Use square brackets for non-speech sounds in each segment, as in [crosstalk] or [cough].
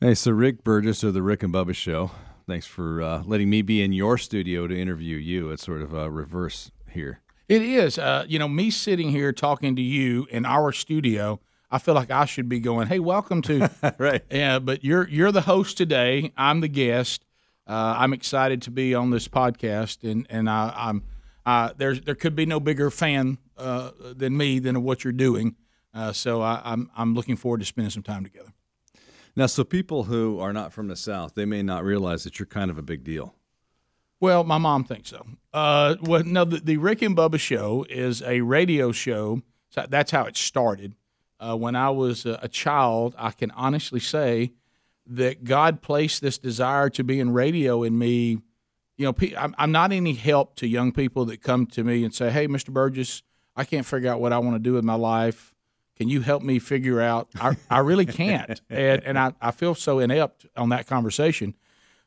Hey, so Rick Burgess of the Rick and Bubba Show. Thanks for uh, letting me be in your studio to interview you. It's sort of a reverse here. It is. Uh, you know, me sitting here talking to you in our studio, I feel like I should be going, "Hey, welcome to." [laughs] right. Yeah, but you're you're the host today. I'm the guest. Uh, I'm excited to be on this podcast, and and I, I'm uh, there. There could be no bigger fan uh, than me than what you're doing. Uh, so I, I'm I'm looking forward to spending some time together. Now, so people who are not from the South, they may not realize that you're kind of a big deal. Well, my mom thinks so. Uh, well, no, the, the Rick and Bubba show is a radio show. So that's how it started. Uh, when I was a, a child, I can honestly say that God placed this desire to be in radio in me. You know, I'm, I'm not any help to young people that come to me and say, "Hey, Mr. Burgess, I can't figure out what I want to do with my life. Can you help me figure out?" I, I really can't, [laughs] and and I, I feel so inept on that conversation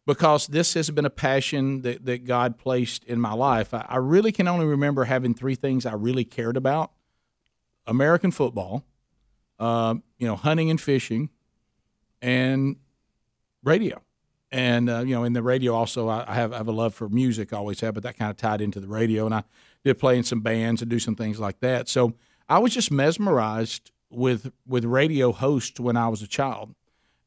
because this has been a passion that, that God placed in my life. I, I really can only remember having three things I really cared about: American football, um, you know, hunting and fishing, and radio. And uh, you know, in the radio also, I, I have I have a love for music. I always have, but that kind of tied into the radio. And I did play in some bands and do some things like that. So I was just mesmerized with with radio hosts when I was a child.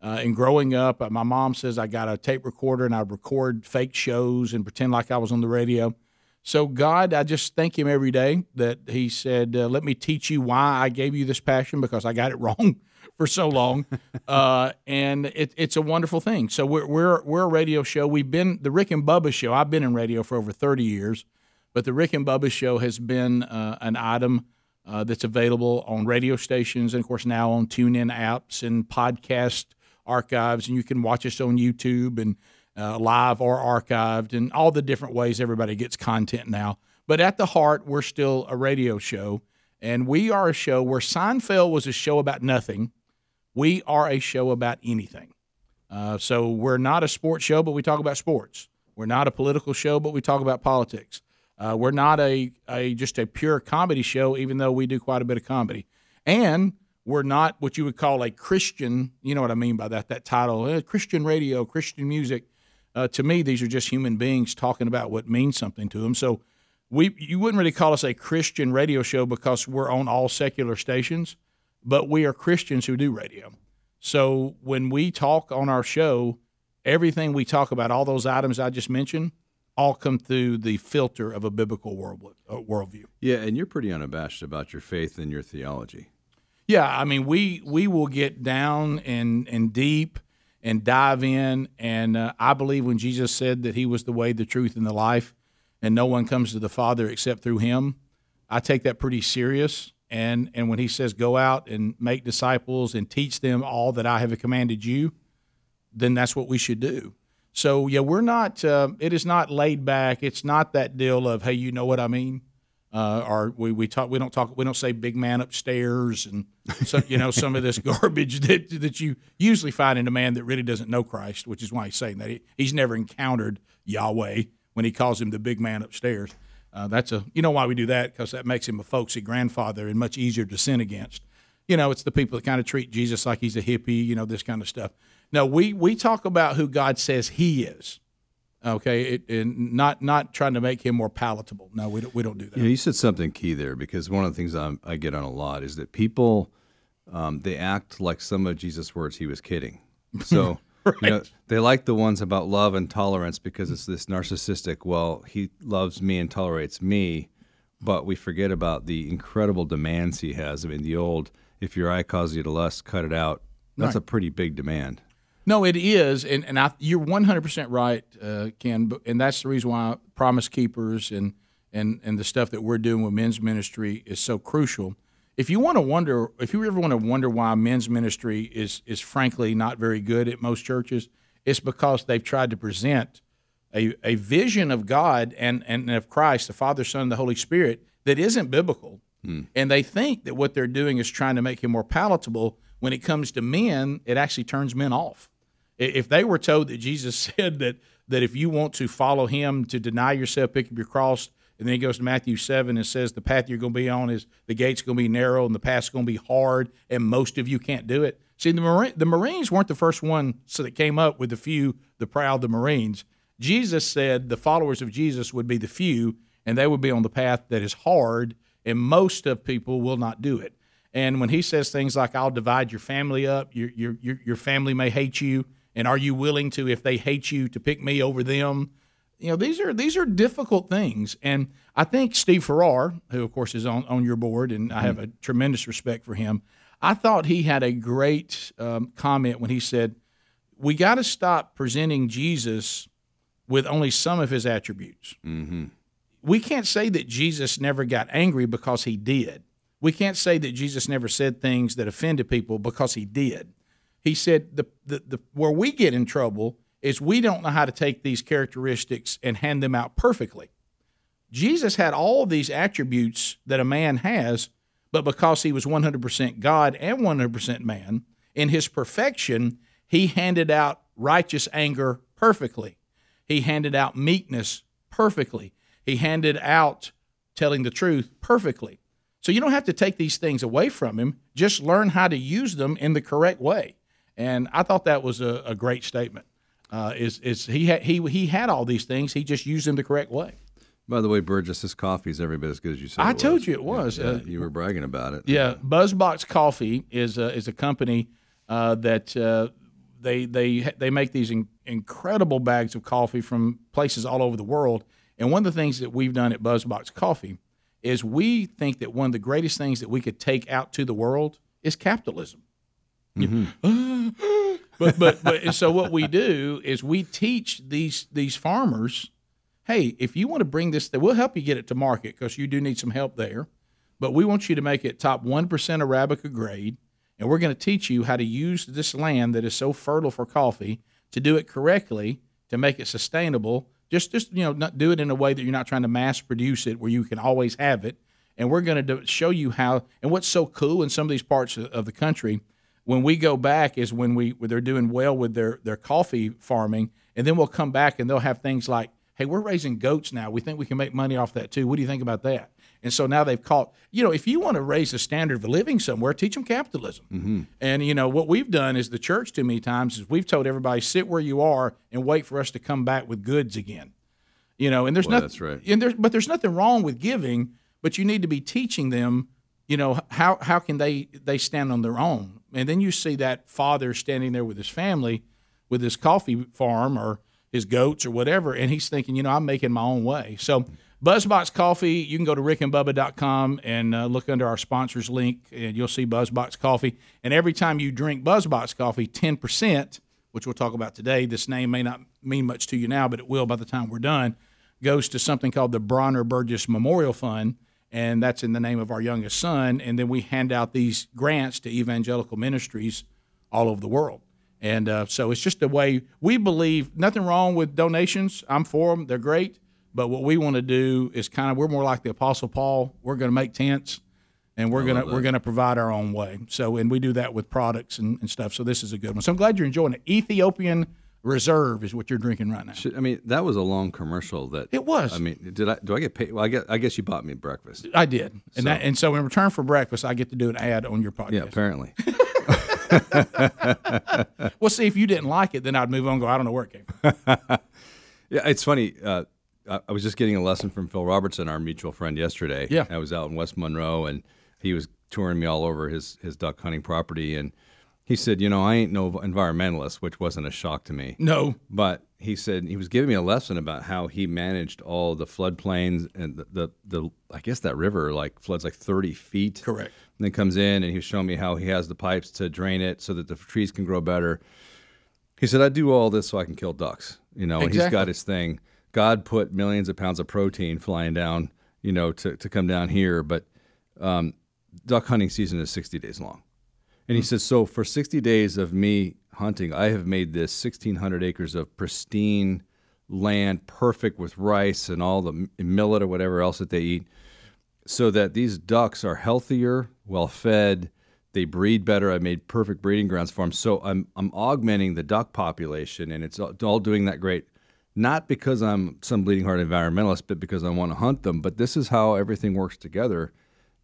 Uh, and growing up, uh, my mom says I got a tape recorder and I'd record fake shows and pretend like I was on the radio. So God, I just thank Him every day that He said, uh, "Let me teach you why I gave you this passion because I got it [laughs] wrong for so long." uh, and it, it's a wonderful thing. So we're we're we're a radio show. We've been the Rick and Bubba show. I've been in radio for over thirty years, but the Rick and Bubba show has been uh, an item uh, that's available on radio stations and of course now on TuneIn apps and podcast archives, and you can watch us on YouTube and uh, live or archived, and all the different ways everybody gets content now. But at the heart, we're still a radio show, and we are a show where Seinfeld was a show about nothing. We are a show about anything. Uh, so we're not a sports show, but we talk about sports. We're not a political show, but we talk about politics. Uh, we're not a, a just a pure comedy show, even though we do quite a bit of comedy. And we're not what you would call a Christian. You know what I mean by that? That title, eh, Christian radio, Christian music. Uh, to me, these are just human beings talking about what means something to them. So, we you wouldn't really call us a Christian radio show because we're on all secular stations, but we are Christians who do radio. So when we talk on our show, everything we talk about, all those items I just mentioned, all come through the filter of a biblical world uh, worldview. Yeah, and you're pretty unabashed about your faith and your theology. Yeah, I mean, we we will get down and and deep and dive in, and uh, I believe when Jesus said that He was the way, the truth, and the life, and no one comes to the Father except through Him, I take that pretty serious. And and when He says, "Go out and make disciples and teach them all that I have commanded you," then that's what we should do. So yeah, we're not. Uh, it is not laid back. It's not that deal of, "Hey, you know what I mean." uh, or we, we talk we don't talk we don't say big man upstairs and so you know some of this [laughs] garbage that that you usually find in a man that really doesn't know Christ, which is why he's saying that he, he's never encountered Yahweh when he calls him the big man upstairs. Uh, that's a you know why we do that because that makes him a folksy grandfather and much easier to sin against. You know, it's the people that kind of treat Jesus like he's a hippie, you know, this kind of stuff. No, we we talk about who God says He is. Okay, it, and not not trying to make him more palatable. No, we don't we don't do that. You, know, you said something key there because one of the things I'm, i get on a lot is that people um, they act like some of Jesus' words he was kidding. So right. [laughs] you know, they like the ones about love and tolerance because it's this narcissistic. Well, he loves me and tolerates me, but we forget about the incredible demands he has. I mean, the old "if your eye causes you to lust, cut it out." That's right. a pretty big demand. No, it is, and and I, you're 100 percent right, uh, Ken. And that's the reason why Promise Keepers and and and the stuff that we're doing with men's ministry is so crucial. If you want to wonder, if you ever want to wonder why men's ministry is is frankly not very good at most churches, it's because they've tried to present a, a vision of God and, and of Christ, the Father, Son, and the Holy Spirit that isn't biblical. Hmm. And they think that what they're doing is trying to make him more palatable. When it comes to men, it actually turns men off. If they were told that Jesus [laughs] said that that if you want to follow him, to deny yourself, pick up your cross, and then he goes to Matthew 7 and says the path you're going to be on is the gate's going to be narrow and the path's going to be hard, and most of you can't do it. See, the Marine, the Marines weren't the first one that came up with the few, the proud, the Marines. Jesus said the followers of Jesus would be the few, and they would be on the path that is hard, and most of people will not do it. And when he says things like, "I'll divide your family up," your your, your family may hate you, and are you willing to, if they hate you, to pick me over them? You know, these are these are difficult things, and I think Steve Farrar, who of course is on on your board, and I have a tremendous respect for him. I thought he had a great um, comment when he said, "We got to stop presenting Jesus with only some of his attributes. Mm-hmm. We can't say that Jesus never got angry because he did. We can't say that Jesus never said things that offended people because he did. He said the, the, the where we get in trouble is we don't know how to take these characteristics and hand them out perfectly. Jesus had all these attributes that a man has, but because he was 100% God and 100% man, in his perfection, he handed out righteous anger perfectly. He handed out meekness perfectly. He handed out telling the truth perfectly. So you don't have to take these things away from him. Just learn how to use them in the correct way. And I thought that was a, a great statement. Uh, is is he had he he had all these things? He just used them the correct way. By the way, Burgess's coffee is every bit as good as you said. I told was. you it was. Yeah, Uh, you were bragging about it. Yeah, Buzzbox Coffee is a, is a company uh, that uh, they they they make these in, incredible bags of coffee from places all over the world. And one of the things that we've done at Buzzbox Coffee is we think that one of the greatest things that we could take out to the world is capitalism. Mm-hmm. Ah, ah. but but but so what we do is we teach these these farmers, hey, if you want to bring this, we'll help you get it to market because you do need some help there. But we want you to make it top one percent Arabica grade, and we're going to teach you how to use this land that is so fertile for coffee to do it correctly to make it sustainable. Just just you know, not do it in a way that you're not trying to mass produce it where you can always have it. And we're going to show you how. And what's so cool in some of these parts of the country when we go back is when we when they're doing well with their their coffee farming, and then we'll come back and they'll have things like, "Hey, we're raising goats now. We think we can make money off that too. What do you think about that?" And so now they've caught. You know, if you want to raise the standard of living somewhere, teach them capitalism. Mm-hmm. And you know what we've done is the church too many times is we've told everybody sit where you are and wait for us to come back with goods again. You know, and there's Boy, nothing. right. And there's but there's nothing wrong with giving, but you need to be teaching them. You know how how can they they stand on their own? And then you see that father standing there with his family, with his coffee farm or his goats or whatever, and he's thinking, you know, I'm making my own way. So. Buzzbox Coffee, you can go to rickandbubba.com and uh, look under our sponsors link, and you'll see Buzzbox Coffee. And every time you drink Buzzbox Coffee, 10%, which we'll talk about today, this name may not mean much to you now, but it will by the time we're done, goes to something called the Bronner Burgess Memorial Fund, and that's in the name of our youngest son. And then we hand out these grants to evangelical ministries all over the world. And uh, so it's just a way we believe nothing wrong with donations. I'm for them; they're great. But what we want to do is kind of we're more like the Apostle Paul. We're going to make tents, and we're gonna we're gonna provide our own way. So and we do that with products and, and stuff. So this is a good one. So I'm glad you're enjoying it. Ethiopian Reserve is what you're drinking right now. Should- I mean, that was a long commercial. That It was. I mean, did I? Do I get paid? Well, I guess I guess you bought me breakfast. I did, and that, and so in return for breakfast, I get to do an ad on your podcast. Yeah, apparently. [laughs] [laughs] Well, see, if you didn't like it, then I'd move on. and Go, I don't know where it came from. [laughs] Yeah, it's funny. Uh, I, I was just getting a lesson from Phil Robertson, our mutual friend, yesterday. Yeah. I was out in West Monroe, and he was touring me all over his his duck hunting property, and he said, "You know, I ain't no environmentalist," which wasn't a shock to me. No, But he said he was giving me a lesson about how he managed all the floodplains and the, the, the I guess that river like floods like 30 feet. Correct. And then comes in and he was showing me how he has the pipes to drain it so that the trees can grow better. He said, I do all this so I can kill ducks. You know, and he's Exactly. got his thing. God put millions of pounds of protein flying down, you know, to, to come down here. But um, duck hunting season is 60 days long. And he says, so for 60 days of me hunting, I have made this 1,600 acres of pristine land, perfect with rice and all the millet or whatever else that they eat, so that these ducks are healthier, well fed, they breed better. I made perfect breeding grounds for them. So I'm, I'm augmenting the duck population, and it's all, doing that great. Not because I'm some bleeding heart environmentalist, but because I want to hunt them. But this is how everything works together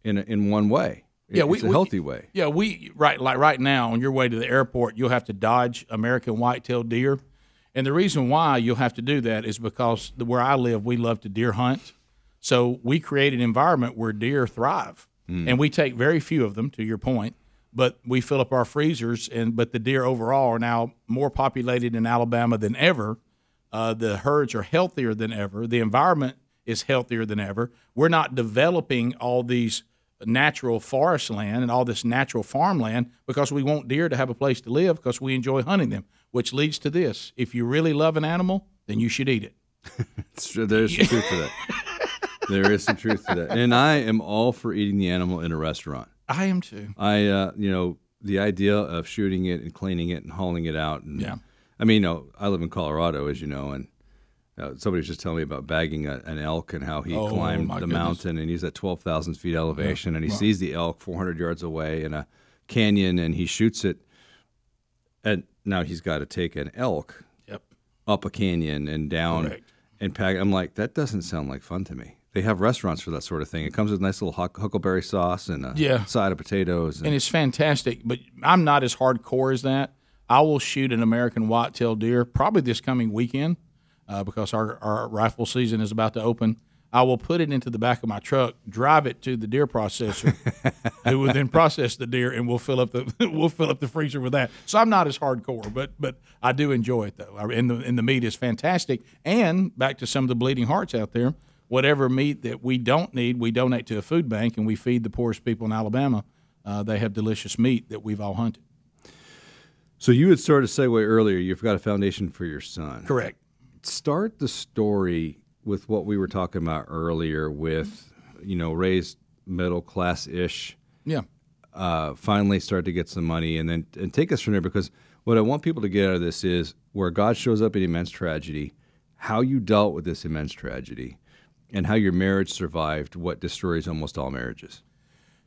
in, in one way. Yeah, we- it's a we- healthy way. Yeah, we right like right now on your way to the airport, you'll have to dodge American white-tailed deer, and the reason why you'll have to do that is because the, where I live, we love to deer hunt, so we create an environment where deer thrive, and we take very few of them. To your point, but we fill up our freezers, and but the deer overall are now more populated in Alabama than ever. Uh, the herds are healthier than ever. The environment is healthier than ever. We're not developing all these natural forest land and all this natural farmland because we want deer to have a place to live because we enjoy hunting them, which leads to this. If you really love an animal, then you should eat it. [laughs] There's some truth to that. [laughs] There is some truth to that. And I am all for eating the animal in a restaurant. I am too. I, uh, you know, the idea of shooting it and cleaning it and hauling it out. And, Yeah. I mean, you know, I live in Colorado, as you know, and uh, somebody was just telling me about bagging a, an elk and how he Oh, climbed the goodness. mountain and he's at 12,000 feet elevation and he sees the elk 400 yards away in a canyon and he shoots it. And now he's got to take an elk Yep. up a canyon and down Correct. and pack. I'm like, that doesn't sound like fun to me. They have restaurants for that sort of thing. It comes with nice little huck- huckleberry sauce and a Yeah. side of potatoes. And, and it's fantastic. But I'm not as hardcore as that. I will shoot an American white-tailed deer probably this coming weekend uh, because our, our rifle season is about to open. I will put it into the back of my truck, drive it to the deer processor, [laughs] who will then process the deer, and we'll fill up the [laughs] we'll fill up the freezer with that. So I'm not as hardcore, but but I do enjoy it though. And the and the meat is fantastic. And back to some of the bleeding hearts out there, whatever meat that we don't need, we donate to a food bank, and we feed the poorest people in Alabama. Uh, they have delicious meat that we've all hunted. so you had started a segue earlier. You've got a foundation for your son. Correct. Start the story with what we were talking about earlier with, you know, raised middle class ish. Yeah. uh, finally start to get some money and then and take us from there because what I want people to get out of this is where God shows up in immense tragedy, how you dealt with this immense tragedy, and how your marriage survived what destroys almost all marriages.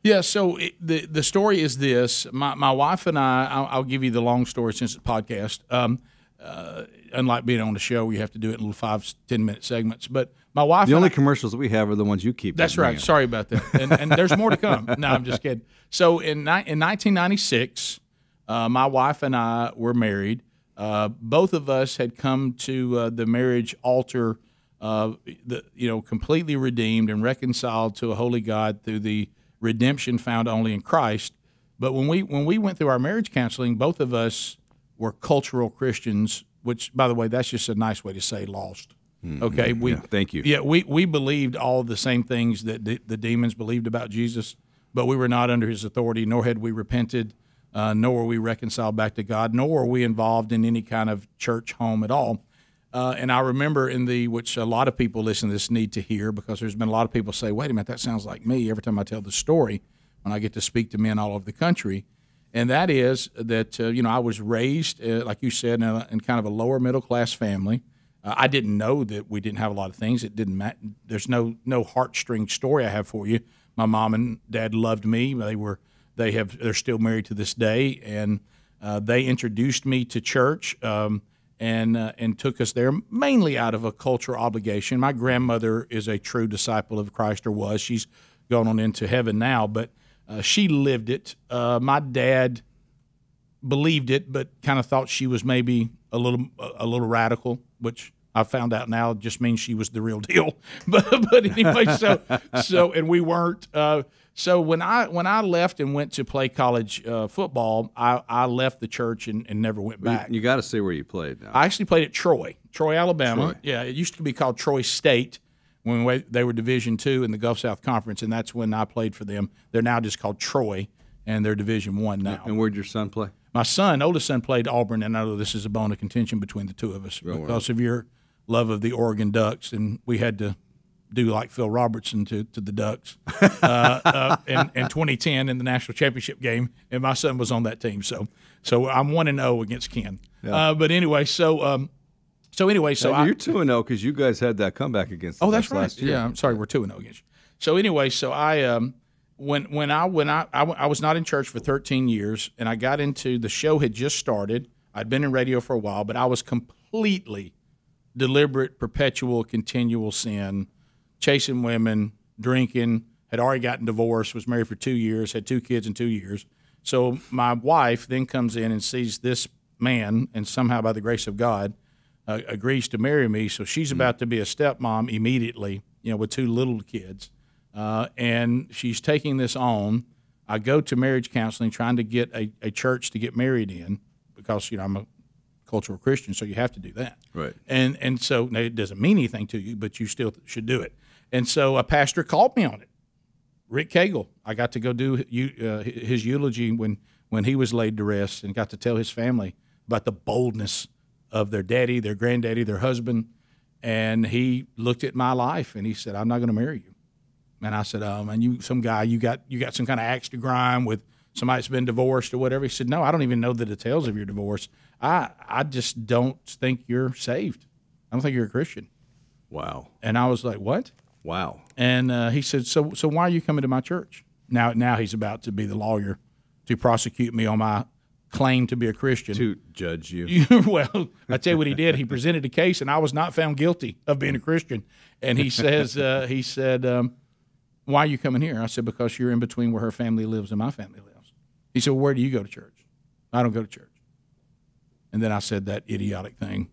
Yeah, so it, the the story is this: my my wife and I. I'll, I'll give you the long story since it's podcast. Um, uh, unlike being on the show, you have to do it in little five ten minute segments. But my wife, The only I- commercials that we have are the ones you keep. that's right. Sorry about that. And, and there's more to come. [laughs] No, I'm just kidding. So in in 1996, uh, my wife and I were married. Uh, both of us had come to uh, the marriage altar, uh, the, you know, completely redeemed and reconciled to a holy God through the redemption found only in Christ. But when we when we went through our marriage counseling, both of us were cultural Christians. Which, by the way, that's just a nice way to say lost. Okay, we Yeah, thank you. yeah, we, we believed all the same things that the, the demons believed about Jesus, but we were not under his authority, nor had we repented, uh, nor were we reconciled back to God, nor were we involved in any kind of church home at all. Uh, and I remember in the, which a lot of people listen to this need to hear because there's been a lot of people say, wait a minute, that sounds like me every time I tell the story when I get to speak to men all over the country. And that is that, uh, you know, I was raised, uh, like you said, in, a, in kind of a lower middle class family. Uh, I didn't know that we didn't have a lot of things. It didn't matter. There's no no heartstring story I have for you. My mom and dad loved me. They were they have they're still married to this day, and uh, they introduced me to church um, and uh, and took us there mainly out of a cultural obligation. My grandmother is a true disciple of Christ, or was. She's gone on into heaven now, but uh, she lived it. Uh, my dad believed it, but kind of thought she was maybe a little a little radical, which I found out now just means she was the real deal. [laughs] But but anyway, so so and we weren't. Uh, so when I when I left and went to play college uh, football, I, I left the church and, and never went back. You got to see where you played now. I actually played at Troy, Troy, Alabama. Troy. Yeah, it used to be called Troy State when we, they were Division Two in the Gulf South Conference, and that's when I played for them. They're now just called Troy, and they're Division One now. and where'd your son play? My son, oldest son, played Auburn, and I know this is a bone of contention between the two of us because of your love of the Oregon Ducks, and we had to do like Phil Robertson to, to the Ducks [laughs] uh, uh, in, in 2010 in the national championship game, and my son was on that team. So, so I'm one and zero against Ken. Uh, but anyway, so um, so anyway, so I, you're two and zero because you guys had that comeback against. The Oh, that's right. Yeah, I'm sorry, we're two and zero against you. So anyway, so I um when when I when I, I I was not in church for 13 years, and I got into the show had just started. I'd been in radio for a while, but I was completely deliberate, perpetual, continual sin, chasing women, drinking, had already gotten divorced, was married for two years, had two kids in two years. So my wife then comes in and sees this man, and somehow by the grace of God, uh, agrees to marry me. So she's about to be a stepmom immediately, you know, with two little kids, uh, and she's taking this on. I go to marriage counseling, trying to get a, a church to get married in, because you know I'm a cultural Christian, so you have to do that. Right. And and so now, it doesn't mean anything to you, but you still should do it. And so a pastor called me on it. Rick Cagle. I got to go do uh, his eulogy when when he was laid to rest, and got to tell his family about the boldness of their daddy, their granddaddy, their husband. And he looked at my life and he said, "I'm not going to marry you." And I said, "Oh man, you some guy you got you got some kind of axe to grind with." somebody that's been divorced or whatever. He said, "No, I don't even know the details of your divorce. I I just don't think you're saved. I don't think you're a Christian." Wow. And I was like, "What?" Wow. And uh, he said, "So so why are you coming to my church?" Now now he's about to be the lawyer to prosecute me on my claim to be a Christian. To judge you. [laughs] well, I tell you what he did. He presented a case, and I was not found guilty of being a Christian. And he says, uh, he said, um, "Why are you coming here?" I said, "Because you're in between where her family lives and my family lives." He said, well, Where do you go to church? I don't go to church. And then I said that idiotic thing.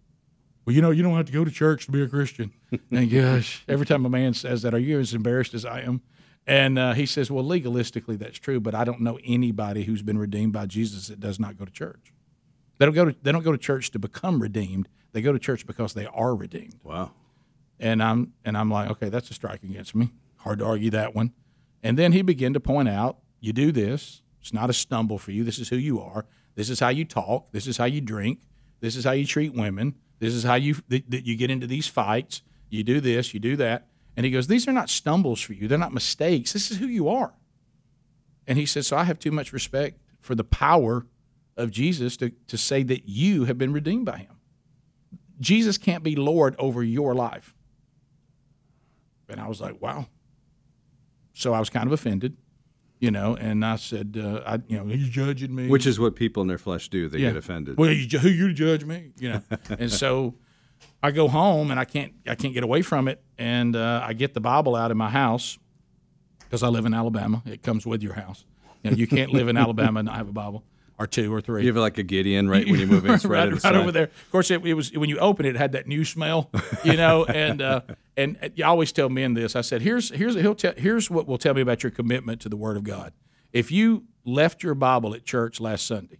Well, you know, you don't have to go to church to be a Christian. and gosh, every time a man says that, are you as embarrassed as I am? And uh, he says, Well, legalistically, that's true, but I don't know anybody who's been redeemed by Jesus that does not go to church. They don't go to, they don't go to church to become redeemed. They go to church because they are redeemed. Wow. And I'm and I'm like, okay, that's a strike against me. Hard to argue that one. And then he began to point out, you do this, it's not a stumble for you. This is who you are. This is how you talk. This is how you drink. This is how you treat women. This is how you that you get into these fights. You do this, you do that. And he goes, These are not stumbles for you. They're not mistakes. This is who you are. And he says, So I have too much respect for the power of Jesus to, to say that you have been redeemed by him. Jesus can't be Lord over your life. And I was like, Wow. So I was kind of offended you know, and I said, uh, I, you know, he's judging me, which is what people in their flesh do. They yeah. get offended. Well, you, who you judge me, you know, [laughs] and so I go home and I can't, I can't get away from it, and uh, I get the Bible out of my house because I live in Alabama. It comes with your house. You know, you can't live in Alabama and not have a Bible or two or three. You have like a Gideon, right? When you move in, [laughs] right, right, right over there. Of course, it, it, was when you open it, it had that new smell, you know. [laughs] and uh, and you always tell men this. I said, here's here's he'll tell here's what will tell me about your commitment to the Word of God. If you left your Bible at church last Sunday,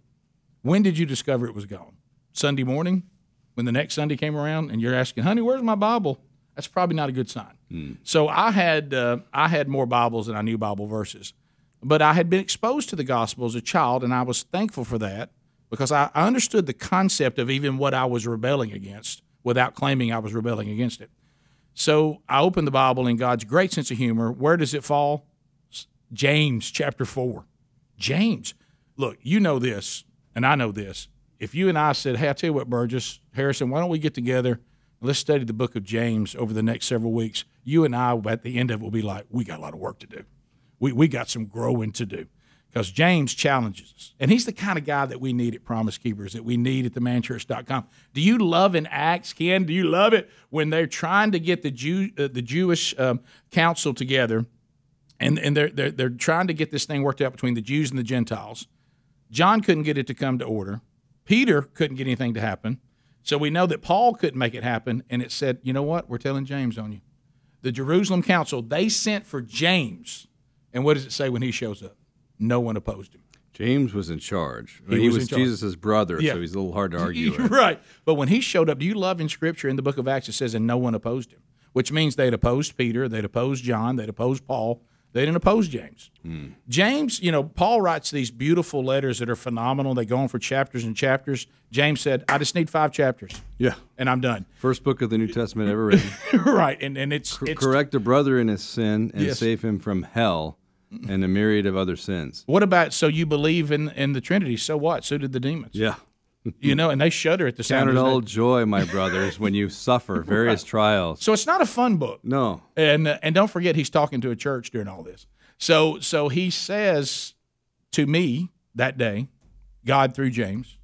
when did you discover it was gone? Sunday morning, when the next Sunday came around, and you're asking, honey, where's my Bible? That's probably not a good sign. Mm. So I had uh, I had more Bibles than I knew Bible verses. But I had been exposed to the gospel as a child, and I was thankful for that because I, I understood the concept of even what I was rebelling against without claiming I was rebelling against it. So I opened the Bible in God's great sense of humor. Where does it fall? James chapter 4. James. Look, you know this, and I know this. If you and I said, hey, I tell you what, Burgess, Harrison, why don't we get together and let's study the book of James over the next several weeks? You and I, at the end of it, will be like, we got a lot of work to do we, we got some growing to do because James challenges us. And he's the kind of guy that we need at Promise Keepers, that we need at themanchurch.com. Do you love in Acts, Ken? Do you love it when they're trying to get the, Jew, uh, the Jewish um, council together and, and they're, they're, they're trying to get this thing worked out between the Jews and the Gentiles? John couldn't get it to come to order. Peter couldn't get anything to happen. So we know that Paul couldn't make it happen. And it said, you know what? We're telling James on you. The Jerusalem council, they sent for James and what does it say when he shows up? No one opposed him. James was in charge. He, he was, was Jesus' brother, yeah. so he's a little hard to [laughs] argue with. right. But when he showed up, do you love in Scripture in the book of Acts it says, and no one opposed him, which means they'd opposed Peter, they'd opposed John, they'd opposed Paul, they didn't oppose James. Hmm. James, you know, Paul writes these beautiful letters that are phenomenal. They go on for chapters and chapters. James said, I just need five chapters. Yeah. And I'm done. First book of the New Testament ever written. [laughs] right. And, and it's, C- it's Correct a brother in his sin and yes. save him from hell and a myriad of other sins. What about so you believe in in the Trinity? So what? So did the demons. Yeah. [laughs] you know, and they shudder at the sound. Count it all joy, my brothers, when you suffer [laughs] various right. trials. So it's not a fun book. No. And uh, and don't forget, he's talking to a church during all this. So so he says to me that day, God through James,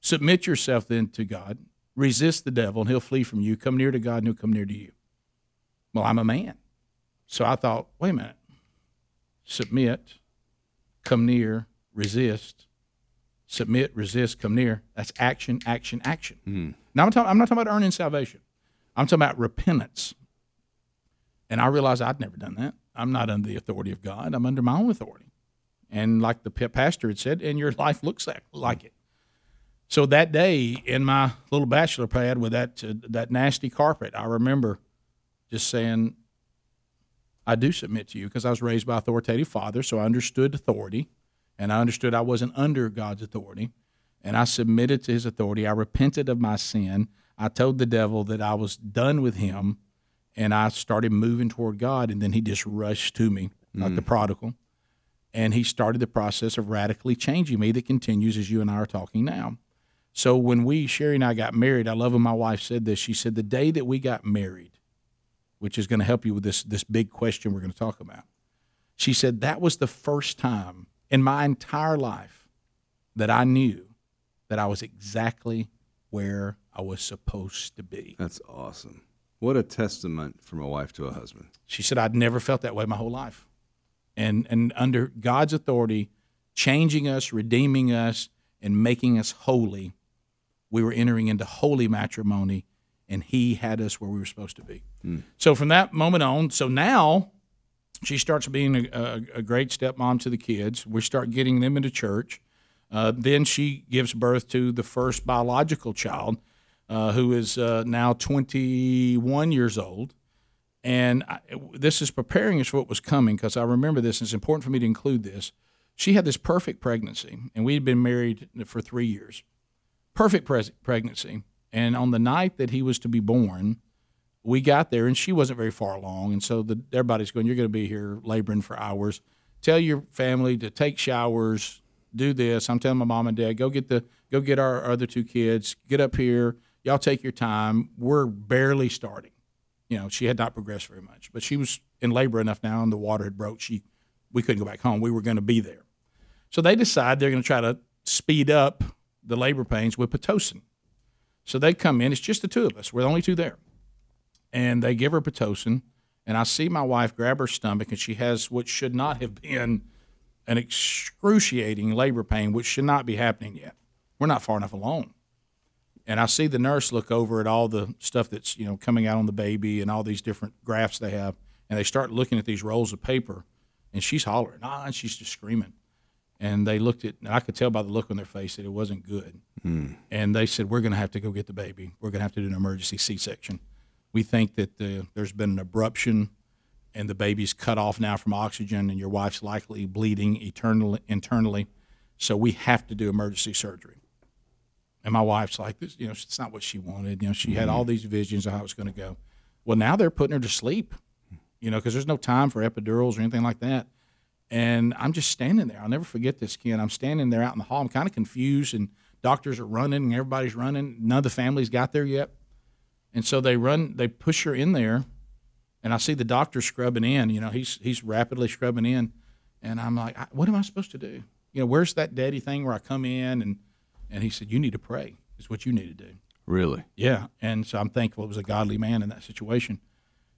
submit yourself then to God, resist the devil, and he'll flee from you. Come near to God, and he'll come near to you. Well, I'm a man, so I thought, wait a minute submit, come near, resist, submit, resist, come near. That's action, action, action. Now I'm, talking, I'm not talking about earning salvation. I'm talking about repentance. And I realized I'd never done that. I'm not under the authority of God. I'm under my own authority. And like the pastor had said, and your [laughs] life looks like, like it. So that day in my little bachelor pad with that uh, that nasty carpet, I remember just saying, "I do submit to you," because I was raised by authoritative father, so I understood authority, and I understood I wasn't under God's authority, and I submitted to His authority. I repented of my sin. I told the devil that I was done with him, and I started moving toward God, and then he just rushed to me like the mm. prodigal, and he started the process of radically changing me that continues as you and I are talking now. So when we Sherry and I got married, I love when my wife said this. She said the day that we got married, which is going to help you with this this big question we're going to talk about. She said that was the first time in my entire life that I knew that I was exactly where I was supposed to be. That's awesome. What a testament from a wife to a husband. She said I'd never felt that way my whole life. And and under God's authority, changing us, redeeming us, and making us holy, we were entering into holy matrimony, and He had us where we were supposed to be. Hmm. So from that moment on, so now she starts being a, a, a great stepmom to the kids. We start getting them into church. Uh, then she gives birth to the first biological child, uh, who is uh, now 21 years old. And I, this is preparing us for what was coming because I remember this. And it's important for me to include this. She had this perfect pregnancy, and we had been married for three years. Perfect pres- pregnancy. And on the night that he was to be born, we got there, and she wasn't very far along. And so the, everybody's going, You're going to be here laboring for hours. Tell your family to take showers, do this. I'm telling my mom and dad, go get the go get our other two kids, get up here. Y'all take your time. We're barely starting. You know, she had not progressed very much, but she was in labor enough now, and the water had broke. She we couldn't go back home. We were going to be there. So they decide they're going to try to speed up the labor pains with Pitocin. So they come in. It's just the two of us. We're the only two there. And they give her Pitocin. And I see my wife grab her stomach, and she has what should not have been an excruciating labor pain, which should not be happening yet. We're not far enough along. And I see the nurse look over at all the stuff that's you know coming out on the baby and all these different graphs they have, and they start looking at these rolls of paper, and she's hollering, ah, and she's just screaming. And they looked at, and I could tell by the look on their face that it wasn't good. And they said, we're going to have to go get the baby. We're going to have to do an emergency C-section. We think that the, there's been an abruption, and the baby's cut off now from oxygen, and your wife's likely bleeding eternally, internally. So we have to do emergency surgery. And my wife's like, this, you know, it's not what she wanted. You know, she had all mm-hmm. these visions of how it was going to go. Well, now they're putting her to sleep, you know, because there's no time for epidurals or anything like that. And I'm just standing there. I'll never forget this, Ken. I'm standing there out in the hall. I'm kind of confused, and doctors are running, and everybody's running. None of the families got there yet. And so they run, they push her in there, and I see the doctor scrubbing in. You know, he's he's rapidly scrubbing in, and I'm like, "I- what am I supposed to do? You know, where's that daddy thing where I come in and and he said, you need to pray. Is what you need to do. Really? Yeah, and so I'm thankful it was a godly man in that situation.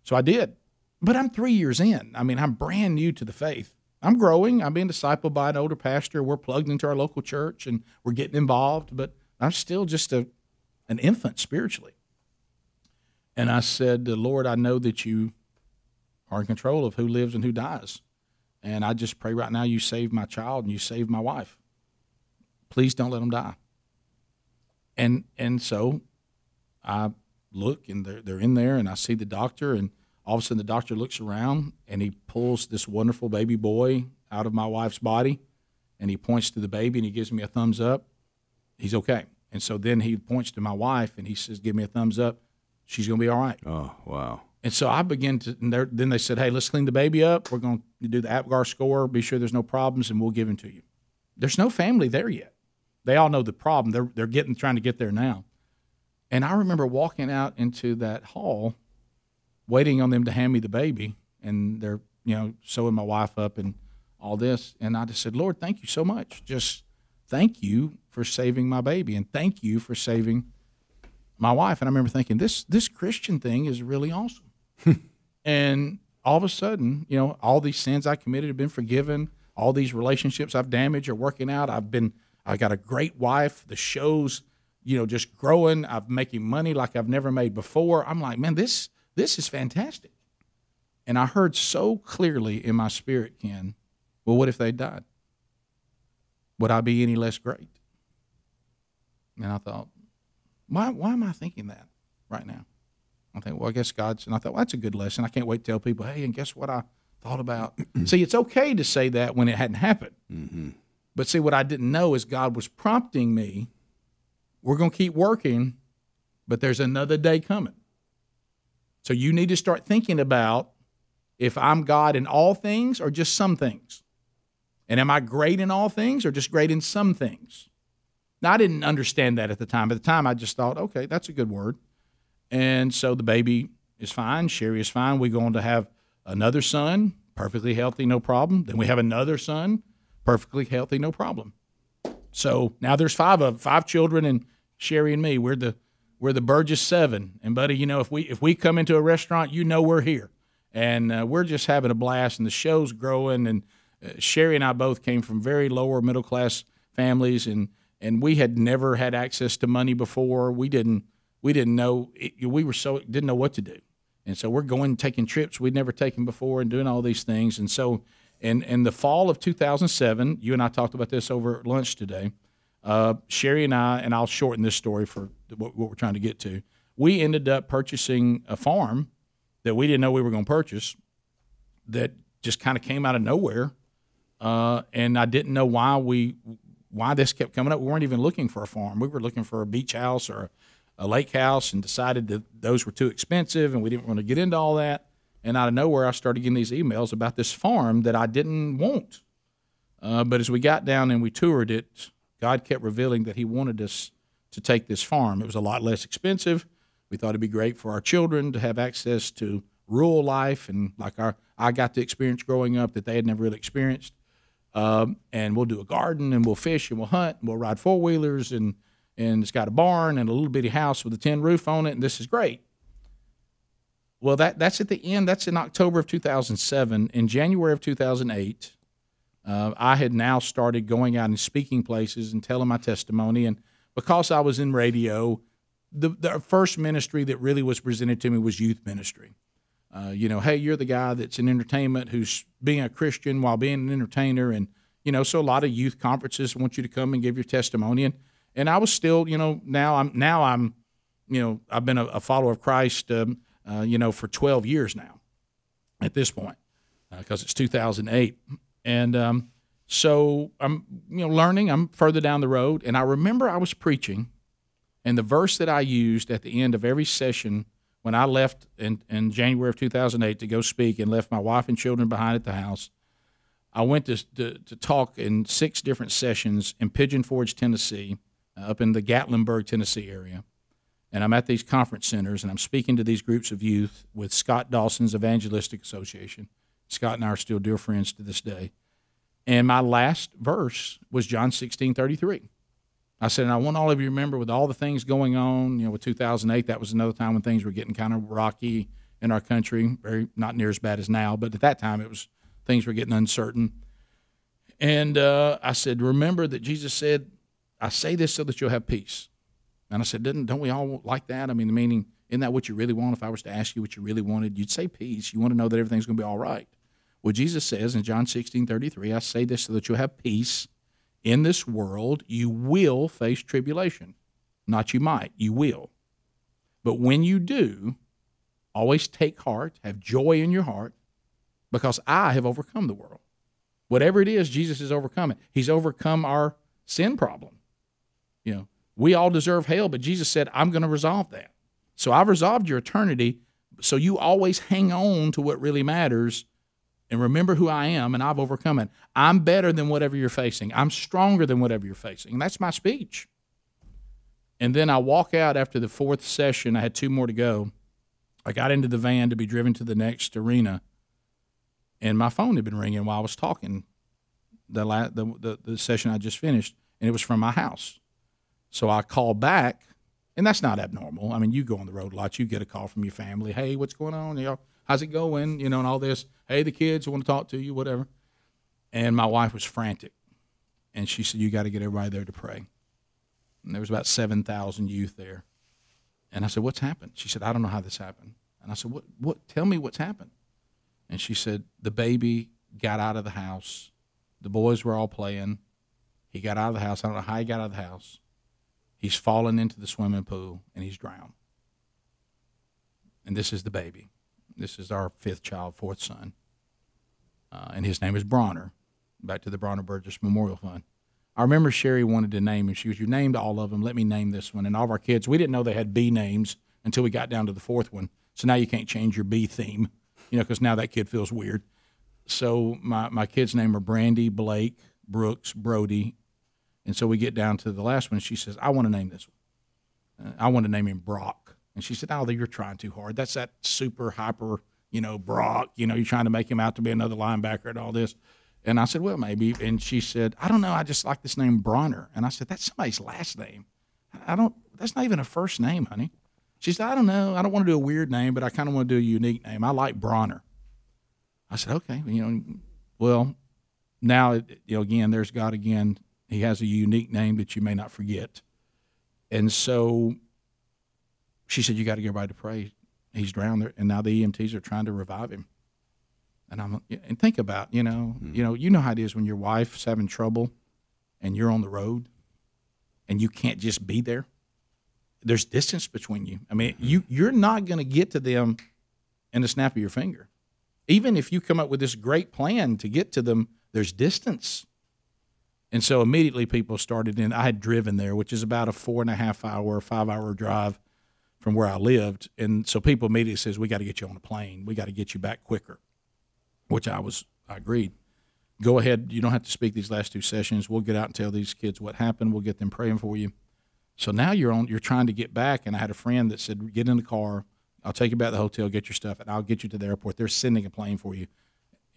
So I did, but I'm three years in. I mean, I'm brand new to the faith. I'm growing. I'm being discipled by an older pastor. We're plugged into our local church and we're getting involved, but I'm still just a an infant spiritually. And I said, Lord, I know that you are in control of who lives and who dies. And I just pray right now you save my child and you save my wife. Please don't let them die. And and so I look and they're, they're in there and I see the doctor and all of a sudden the doctor looks around and he pulls this wonderful baby boy out of my wife's body and he points to the baby and he gives me a thumbs up. He's okay. And so then he points to my wife and he says, give me a thumbs up. She's going to be all right. Oh, wow. And so I begin to, and then they said, hey, let's clean the baby up. We're going to do the APGAR score, be sure there's no problems, and we'll give him to you. There's no family there yet. They all know the problem. They're, they're getting, trying to get there now. And I remember walking out into that hall, waiting on them to hand me the baby, and they're, you know, sewing my wife up and all this. And I just said, Lord, thank you so much. Just thank you for saving my baby, and thank you for saving my wife. And I remember thinking, this this Christian thing is really awesome. [laughs] and all of a sudden, you know, all these sins I committed have been forgiven. All these relationships I've damaged are working out. I've been, I got a great wife. The show's, you know, just growing. I'm making money like I've never made before. I'm like, man, this, this is fantastic. And I heard so clearly in my spirit, Ken, well, what if they died? Would I be any less great? And I thought, why, why am I thinking that right now? I think, well, I guess God's, and I thought, well, that's a good lesson. I can't wait to tell people, hey, and guess what I thought about? [clears throat] see, it's okay to say that when it hadn't happened. Mm-hmm. But see, what I didn't know is God was prompting me, we're going to keep working, but there's another day coming. So you need to start thinking about if I'm God in all things or just some things. And am I great in all things or just great in some things? Now, I didn't understand that at the time. At the time, I just thought, okay, that's a good word. And so the baby is fine. Sherry is fine. We're going to have another son, perfectly healthy, no problem. Then we have another son, perfectly healthy, no problem. So now there's five of five children and Sherry and me. We're the we're the Burgess Seven. And buddy, you know if we if we come into a restaurant, you know we're here, and uh, we're just having a blast. And the show's growing. And uh, Sherry and I both came from very lower middle class families, and and we had never had access to money before. We didn't we didn't know it, we were so didn't know what to do, and so we're going taking trips we'd never taken before and doing all these things. And so, in in the fall of 2007, you and I talked about this over lunch today. Uh, Sherry and I, and I'll shorten this story for what, what we're trying to get to. We ended up purchasing a farm that we didn't know we were going to purchase that just kind of came out of nowhere. Uh, and I didn't know why we why this kept coming up. We weren't even looking for a farm. We were looking for a beach house or a lake house and decided that those were too expensive and we didn't want to get into all that. And out of nowhere, I started getting these emails about this farm that I didn't want. Uh, but as we got down and we toured it, God kept revealing that He wanted us to take this farm. It was a lot less expensive. We thought it'd be great for our children to have access to rural life and like our I got to experience growing up that they had never really experienced. Um, and we'll do a garden and we'll fish and we'll hunt and we'll ride four wheelers and and it's got a barn and a little bitty house with a tin roof on it, and this is great. Well, that that's at the end. That's in October of 2007. In January of 2008, uh, I had now started going out and speaking places and telling my testimony. And because I was in radio, the, the first ministry that really was presented to me was youth ministry. Uh, you know, hey, you're the guy that's in entertainment who's being a Christian while being an entertainer, and you know, so a lot of youth conferences want you to come and give your testimony. And and I was still, you know, now I'm now I'm, you know, I've been a, a follower of Christ, um, uh, you know, for 12 years now, at this point, because uh, it's 2008, and um, so I'm, you know, learning. I'm further down the road, and I remember I was preaching, and the verse that I used at the end of every session when I left in, in January of 2008 to go speak and left my wife and children behind at the house. I went to, to, to talk in six different sessions in Pigeon Forge, Tennessee uh, up in the Gatlinburg, Tennessee area. And I'm at these conference centers and I'm speaking to these groups of youth with Scott Dawson's Evangelistic Association. Scott and I are still dear friends to this day. And my last verse was John 16 33. I said, and I want all of you to remember with all the things going on, you know, with 2008, that was another time when things were getting kind of rocky in our country, very not near as bad as now, but at that time it was things were getting uncertain. And uh, I said, remember that Jesus said, I say this so that you'll have peace. And I said, don't, don't we all like that? I mean, the meaning, isn't that what you really want? If I was to ask you what you really wanted, you'd say peace. You want to know that everything's going to be all right. Well, Jesus says in John 16 33, I say this so that you'll have peace. In this world, you will face tribulation. Not you might, you will. But when you do, always take heart, have joy in your heart, because I have overcome the world. Whatever it is, Jesus has overcome it. He's overcome our sin problem. You know, we all deserve hell, but Jesus said, I'm going to resolve that. So I've resolved your eternity. So you always hang on to what really matters and remember who I am, and I've overcome it. I'm better than whatever you're facing. I'm stronger than whatever you're facing. And that's my speech. And then I walk out after the fourth session. I had two more to go. I got into the van to be driven to the next arena, and my phone had been ringing while I was talking. The, la- the, the, the session I just finished, and it was from my house. So I call back, and that's not abnormal. I mean, you go on the road a lot. You get a call from your family. Hey, what's going on? You know, how's it going? You know, and all this. Hey, the kids want to talk to you, whatever. And my wife was frantic, and she said, "You got to get everybody there to pray." And there was about seven thousand youth there, and I said, "What's happened?" She said, "I don't know how this happened." And I said, "What? What? Tell me what's happened." And she said, "The baby got out of the house. The boys were all playing. He got out of the house. I don't know how he got out of the house. He's fallen into the swimming pool and he's drowned. And this is the baby. This is our fifth child, fourth son. Uh, and his name is Bronner. Back to the Bronner Burgess Memorial Fund. I remember Sherry wanted to name him. She was, You named all of them. Let me name this one. And all of our kids, we didn't know they had B names until we got down to the fourth one. So now you can't change your B theme, you know, because now that kid feels weird. So my, my kids' name are Brandy, Blake, Brooks, Brody. And so we get down to the last one. She says, I want to name this one. Uh, I want to name him Brock. And she said, Oh, you're trying too hard. That's that super hyper, you know, Brock. You know, you're trying to make him out to be another linebacker and all this. And I said, Well, maybe. And she said, I don't know. I just like this name Bronner. And I said, That's somebody's last name. I don't, that's not even a first name, honey. She said, I don't know. I don't want to do a weird name, but I kind of want to do a unique name. I like Bronner. I said, Okay. You know, well, now, you know, again, there's God again. He has a unique name that you may not forget. And so she said, You got to get everybody to pray. He's drowned there. And now the EMTs are trying to revive him. And I'm and think about, you know, mm-hmm. you know, you know how it is when your wife's having trouble and you're on the road and you can't just be there. There's distance between you. I mean, you you're not going to get to them in the snap of your finger. Even if you come up with this great plan to get to them, there's distance. And so immediately people started in. I had driven there, which is about a four and a half hour, five hour drive from where I lived. And so people immediately says, "We got to get you on a plane. We got to get you back quicker," which I was I agreed. Go ahead. You don't have to speak these last two sessions. We'll get out and tell these kids what happened. We'll get them praying for you. So now you're on. You're trying to get back. And I had a friend that said, "Get in the car. I'll take you back to the hotel. Get your stuff, and I'll get you to the airport. They're sending a plane for you."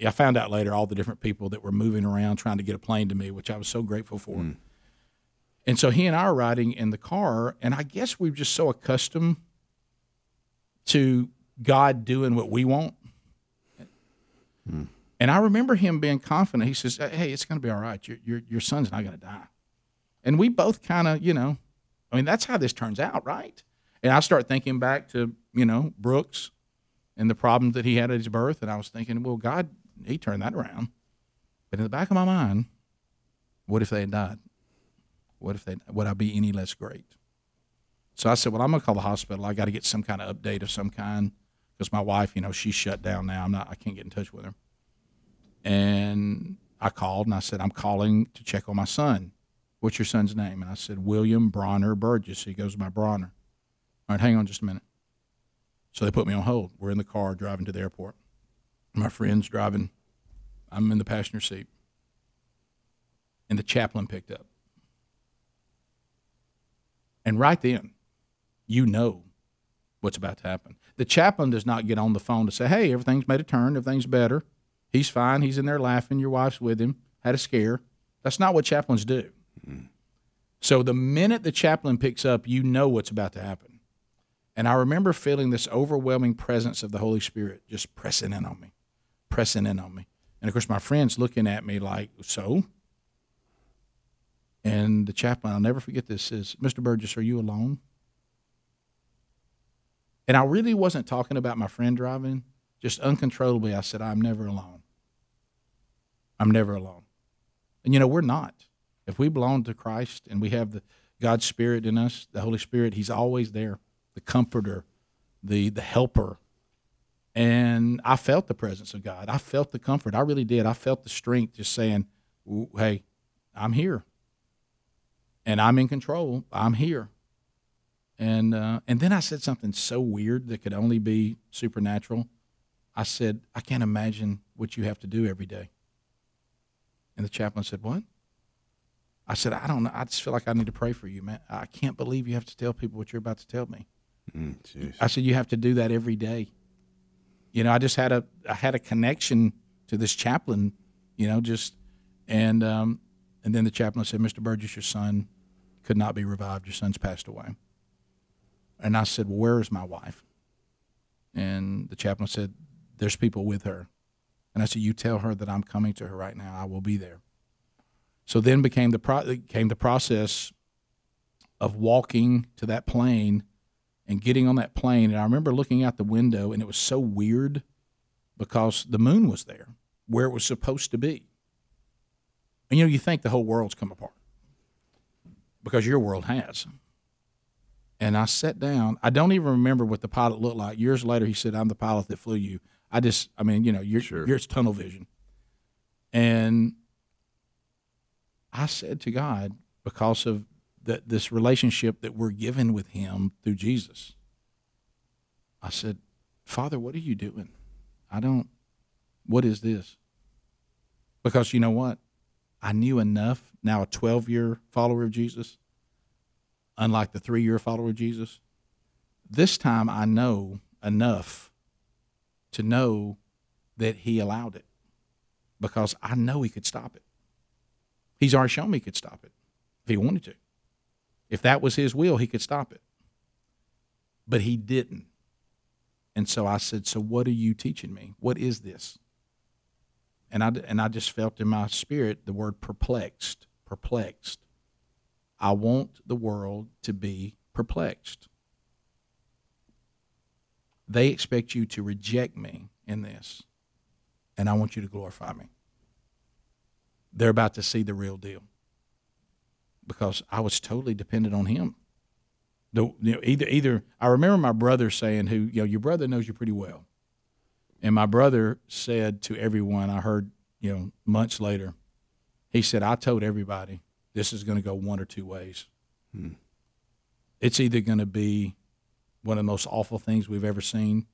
I found out later all the different people that were moving around trying to get a plane to me, which I was so grateful for. Mm. And so he and I are riding in the car, and I guess we're just so accustomed to God doing what we want. Hmm. And I remember him being confident. He says, "Hey, it's going to be all right. Your your your son's not going to die." And we both kind of, you know, I mean, that's how this turns out, right? And I start thinking back to, you know, Brooks and the problems that he had at his birth, and I was thinking, well, God, he turned that around. But in the back of my mind, what if they had died? What if they would I be any less great? So I said, well, I'm gonna call the hospital. I got to get some kind of update of some kind because my wife, you know, she's shut down now. I'm not. I can't get in touch with her. And I called and I said, I'm calling to check on my son. What's your son's name? And I said, William Bronner Burgess. He goes by Bronner. All right, hang on just a minute. So they put me on hold. We're in the car driving to the airport. My friend's driving. I'm in the passenger seat. And the chaplain picked up. And right then, you know what's about to happen. The chaplain does not get on the phone to say, hey, everything's made a turn, everything's better. He's fine, he's in there laughing, your wife's with him, had a scare. That's not what chaplains do. Mm-hmm. So the minute the chaplain picks up, you know what's about to happen. And I remember feeling this overwhelming presence of the Holy Spirit just pressing in on me, pressing in on me. And of course, my friend's looking at me like, so? And the chaplain, I'll never forget this, says, Mr. Burgess, are you alone? And I really wasn't talking about my friend driving. Just uncontrollably, I said, I'm never alone. I'm never alone. And you know, we're not. If we belong to Christ and we have the God's Spirit in us, the Holy Spirit, He's always there, the comforter, the the helper. And I felt the presence of God. I felt the comfort. I really did. I felt the strength just saying, hey, I'm here. And I'm in control. I'm here. And uh, and then I said something so weird that could only be supernatural. I said, I can't imagine what you have to do every day. And the chaplain said, What? I said, I don't know. I just feel like I need to pray for you, man. I can't believe you have to tell people what you're about to tell me. Mm, I said, You have to do that every day. You know, I just had a I had a connection to this chaplain, you know, just and um, and then the chaplain said, Mr. Burgess, your son could not be revived. Your son's passed away. And I said, well, Where is my wife? And the chaplain said, there's people with her. And I said, you tell her that I'm coming to her right now. I will be there. So then became the pro- came the process of walking to that plane and getting on that plane. And I remember looking out the window, and it was so weird because the moon was there where it was supposed to be. And you know, you think the whole world's come apart because your world has. And I sat down. I don't even remember what the pilot looked like. Years later, he said, "I'm the pilot that flew you." I just, I mean, you know, you're, Sure. you're it's tunnel vision. And I said to God, because of that this relationship that we're given with Him through Jesus, I said, Father, what are you doing? I don't. What is this? Because you know what, I knew enough. Now a 12 year follower of Jesus, unlike the three year follower of Jesus. This time I know enough to know that he allowed it because I know he could stop it. He's already shown me he could stop it if he wanted to. If that was his will, he could stop it. But he didn't. And so I said, So what are you teaching me? What is this? And I, and I just felt in my spirit the word perplexed, perplexed. I want the world to be perplexed. They expect you to reject me in this, and I want you to glorify me. They're about to see the real deal because I was totally dependent on him. The, you know, either either I remember my brother saying, "Who you know, your brother knows you pretty well," and my brother said to everyone, I heard you know months later, he said, "I told everybody this is going to go one or two ways. Hmm. It's either going to be one of the most awful things we've ever seen,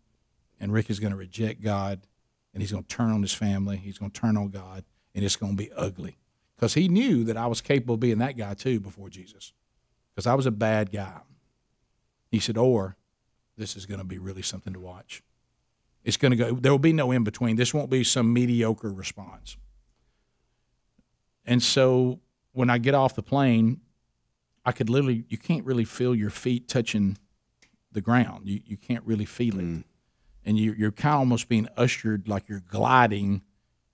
and Rick is going to reject God, and he's going to turn on his family, he's going to turn on God, and it's going to be ugly." Because he knew that I was capable of being that guy too before Jesus, because I was a bad guy. He said, or this is going to be really something to watch. It's going to go, there will be no in between. This won't be some mediocre response. And so when I get off the plane, I could literally, you can't really feel your feet touching the ground. You, you can't really feel it. Mm. And you, you're kind of almost being ushered like you're gliding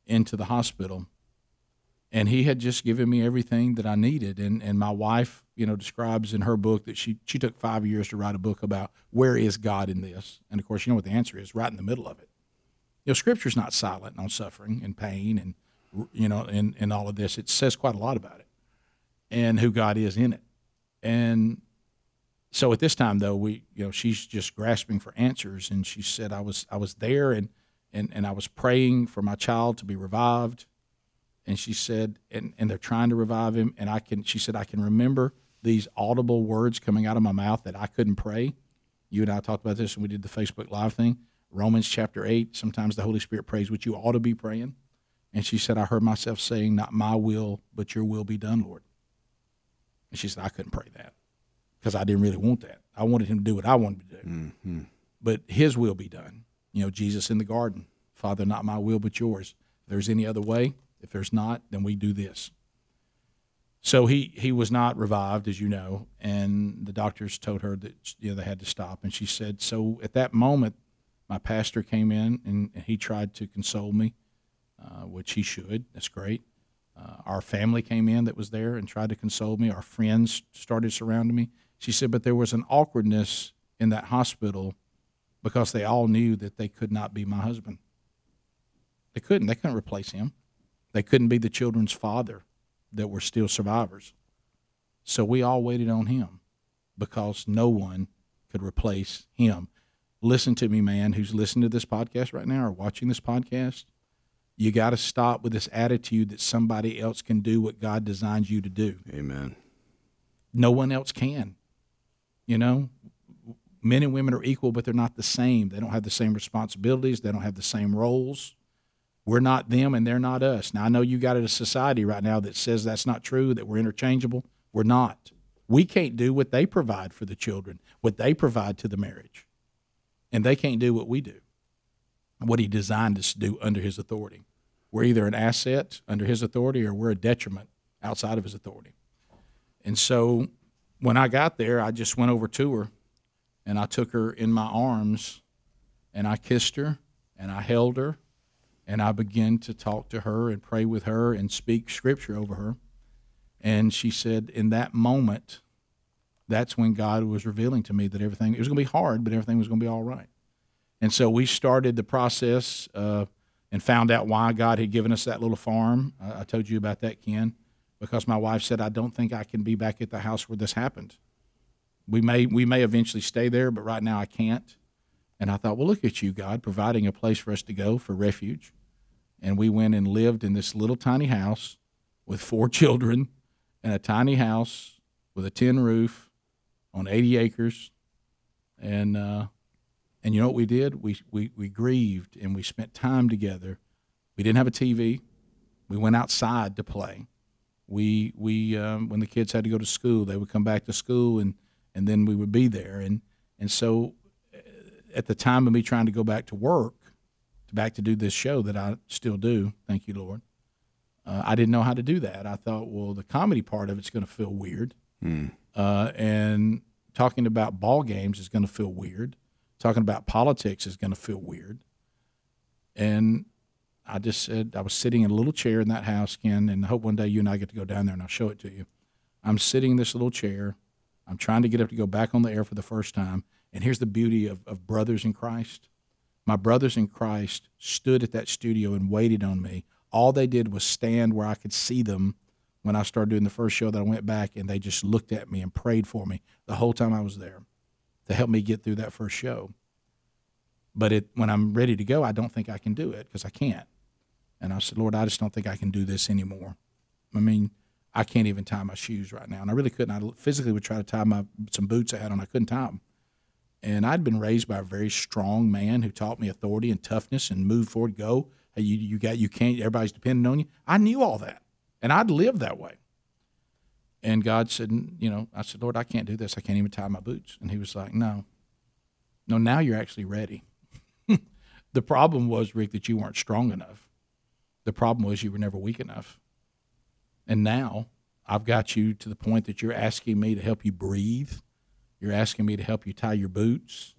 into the hospital and he had just given me everything that I needed. And and my wife, you know, describes in her book that she she took five years to write a book about where is God in this. And of course, you know what the answer is, right in the middle of it. You know, Scripture's not silent on suffering and pain and you know and and all of this. It says quite a lot about it and who God is in it. And so at this time though, we you know she's just grasping for answers, and she said I was I was there and and and I was praying for my child to be revived and she said and, and they're trying to revive him and i can she said i can remember these audible words coming out of my mouth that i couldn't pray. You and i talked about this when we did the facebook live thing. Romans chapter 8 sometimes the holy spirit prays what you ought to be praying. And she said i heard myself saying not my will but your will be done lord. And she said i couldn't pray that because i didn't really want that. I wanted him to do what i wanted to do. Mm-hmm. But his will be done. You know jesus in the garden. Father not my will but yours. If there's any other way if there's not, then we do this. So he, he was not revived, as you know, and the doctors told her that you know they had to stop. And she said, so at that moment, my pastor came in and, he tried to console me, uh, which he should. That's great. Uh, our family came in that was there and tried to console me. Our friends started surrounding me. She said, but there was an awkwardness in that hospital because they all knew that they could not be my husband. They couldn't. They couldn't replace him. They couldn't be the children's father that were still survivors. So we all waited on him because no one could replace him. Listen to me, man, who's listening to this podcast right now or watching this podcast. You got to stop with this attitude that somebody else can do what God designed you to do. Amen. No one else can. You know, men and women are equal, but they're not the same. They don't have the same responsibilities, they don't have the same roles. We're not them and they're not us. Now, I know you got a society right now that says that's not true, that we're interchangeable. We're not. We can't do what they provide for the children, what they provide to the marriage. And they can't do what we do, what He designed us to do under His authority. We're either an asset under His authority or we're a detriment outside of His authority. And so when I got there, I just went over to her and I took her in my arms and I kissed her and I held her, and I began to talk to her and pray with her and speak scripture over her. And she said, in that moment, that's when God was revealing to me that everything it was going to be hard, but everything was going to be all right. And so we started the process uh, and found out why God had given us that little farm. I, I told you about that, Ken, because my wife said I don't think I can be back at the house where this happened. We may we may eventually stay there, but right now I can't. And I thought, well, look at you, God, providing a place for us to go for refuge. And we went and lived in this little tiny house with four [laughs] children in a tiny house with a tin roof on 80 acres. And, uh, and you know what we did? We, we, we grieved and we spent time together. We didn't have a TV. We went outside to play. We, we um, when the kids had to go to school, they would come back to school and, and then we would be there. And, and so at the time of me trying to go back to work, to back to do this show that I still do, thank you, Lord, uh, I didn't know how to do that. I thought, well, the comedy part of it's going to feel weird. Hmm. Uh, and talking about ball games is going to feel weird. Talking about politics is going to feel weird. And I just said, I was sitting in a little chair in that house, Ken, and I hope one day you and I get to go down there and I'll show it to you. I'm sitting in this little chair. I'm trying to get up to go back on the air for the first time. And here's the beauty of, of brothers in Christ. My brothers in Christ stood at that studio and waited on me. All they did was stand where I could see them when I started doing the first show that I went back, and they just looked at me and prayed for me the whole time I was there to help me get through that first show. But it, when I'm ready to go, I don't think I can do it because I can't. And I said, Lord, I just don't think I can do this anymore. I mean, I can't even tie my shoes right now, and I really couldn't. I physically would try to tie my some boots I had on, I couldn't tie them and I'd been raised by a very strong man who taught me authority and toughness and move forward, go. You you got you can't. Everybody's depending on you. I knew all that, and I'd lived that way. And God said, you know, I said, Lord, I can't do this. I can't even tie my boots. And He was like, No, no. Now you're actually ready. [laughs] the problem was, Rick, that you weren't strong enough. The problem was you were never weak enough. And now I've got you to the point that you're asking me to help you breathe you're asking me to help you tie your boots.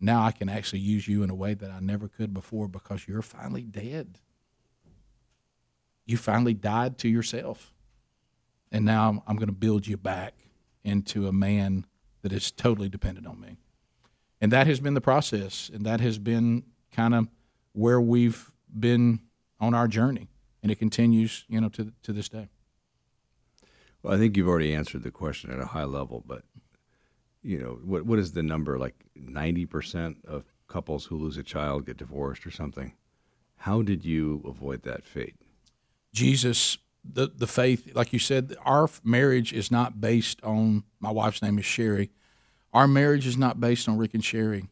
Now I can actually use you in a way that I never could before because you're finally dead. You finally died to yourself. And now I'm going to build you back into a man that is totally dependent on me. And that has been the process. And that has been kind of where we've been on our journey. And it continues, you know, to, to this day. Well, I think you've already answered the question at a high level, but you know, what what is the number? Like ninety percent of couples who lose a child get divorced or something. How did you avoid that fate? Jesus, the the faith, like you said, our marriage is not based on. My wife's name is Sherry. Our marriage is not based on Rick and Sherry.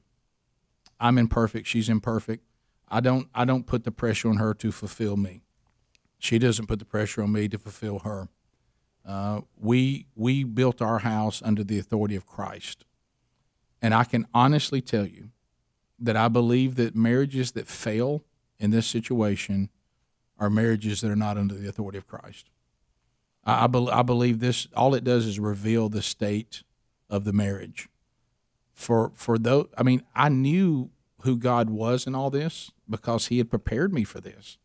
I'm imperfect. She's imperfect. I don't I don't put the pressure on her to fulfill me. She doesn't put the pressure on me to fulfill her. Uh, we we built our house under the authority of Christ, and I can honestly tell you that I believe that marriages that fail in this situation are marriages that are not under the authority of Christ. I, I, be, I believe this. All it does is reveal the state of the marriage. For for those, I mean, I knew who God was in all this because He had prepared me for this.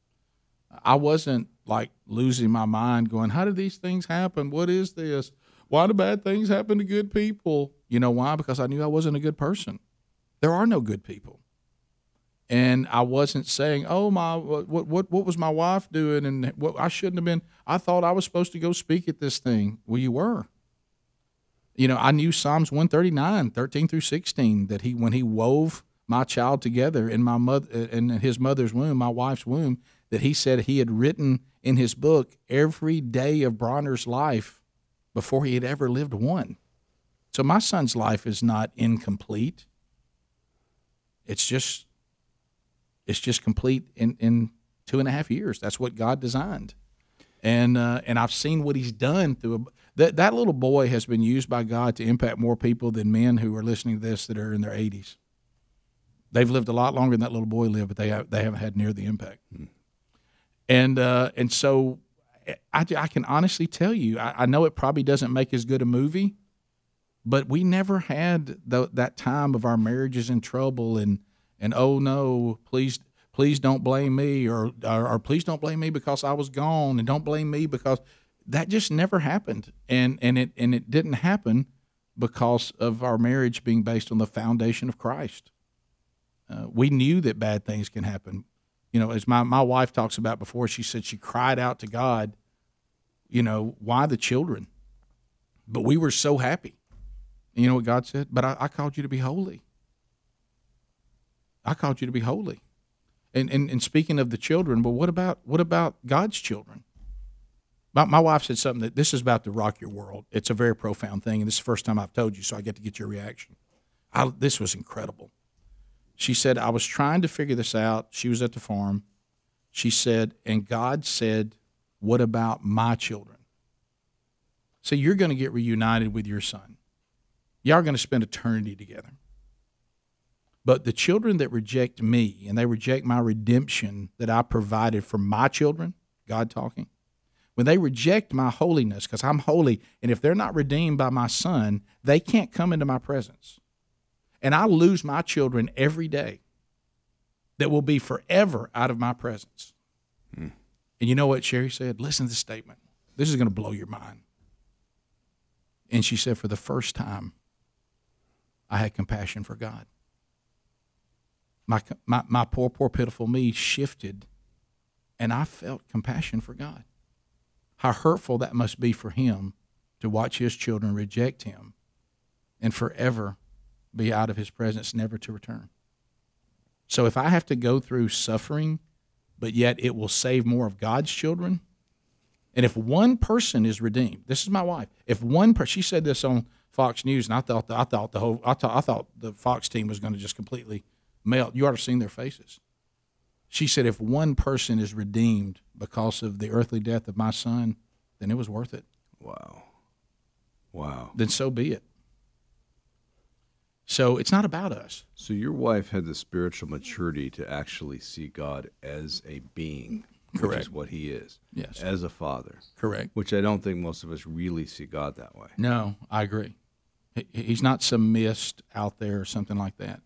I wasn't like losing my mind going, how did these things happen? What is this? Why do bad things happen to good people? You know why? Because I knew I wasn't a good person. There are no good people. And I wasn't saying, "Oh my, what what what was my wife doing?" And what I shouldn't have been. I thought I was supposed to go speak at this thing. Well, you were. You know, I knew Psalms 139, 13 through 16, that he when he wove my child together in my mother in his mother's womb, my wife's womb, that he said he had written in his book every day of Bronner's life before he had ever lived one. So my son's life is not incomplete. It's just it's just complete in, in two and a half years. That's what God designed. And uh, and I've seen what he's done through a, that that little boy has been used by God to impact more people than men who are listening to this that are in their 80s. They've lived a lot longer than that little boy lived, but they have, they haven't had near the impact. Mm and uh, and so I, I can honestly tell you, I, I, know it probably doesn't make as good a movie, but we never had the, that time of our marriages in trouble and and oh no, please please don't blame me or, or or please don't blame me because I was gone and don't blame me because that just never happened and and it and it didn't happen because of our marriage being based on the foundation of Christ. Uh, we knew that bad things can happen. You know, as my, my wife talks about before, she said she cried out to God, you know, why the children? But we were so happy. And you know what God said? But I, I called you to be holy. I called you to be holy. And, and and speaking of the children, but what about what about God's children? My, my wife said something that this is about to rock your world. It's a very profound thing, and this is the first time I've told you, so I get to get your reaction. I, this was incredible. She said, I was trying to figure this out. She was at the farm. She said, and God said, What about my children? So you're going to get reunited with your son. Y'all are going to spend eternity together. But the children that reject me and they reject my redemption that I provided for my children, God talking, when they reject my holiness, because I'm holy, and if they're not redeemed by my son, they can't come into my presence. And I lose my children every day that will be forever out of my presence. Hmm. And you know what Sherry said? Listen to this statement. This is going to blow your mind. And she said, For the first time, I had compassion for God. My, my, my poor, poor, pitiful me shifted, and I felt compassion for God. How hurtful that must be for Him to watch His children reject Him and forever be out of His presence, never to return. So if I have to go through suffering, but yet it will save more of God's children, and if one person is redeemed, this is my wife. If one person, she said this on Fox News, and I thought the, I thought the whole I thought I thought the Fox team was going to just completely melt. You ought to have seen their faces. She said, if one person is redeemed because of the earthly death of my son, then it was worth it. Wow. Wow. Then so be it. So it's not about us. So your wife had the spiritual maturity to actually see God as a being, Correct. which is what He is. Yes. As a father. Correct. Which I don't think most of us really see God that way. No, I agree. He's not some mist out there or something like that.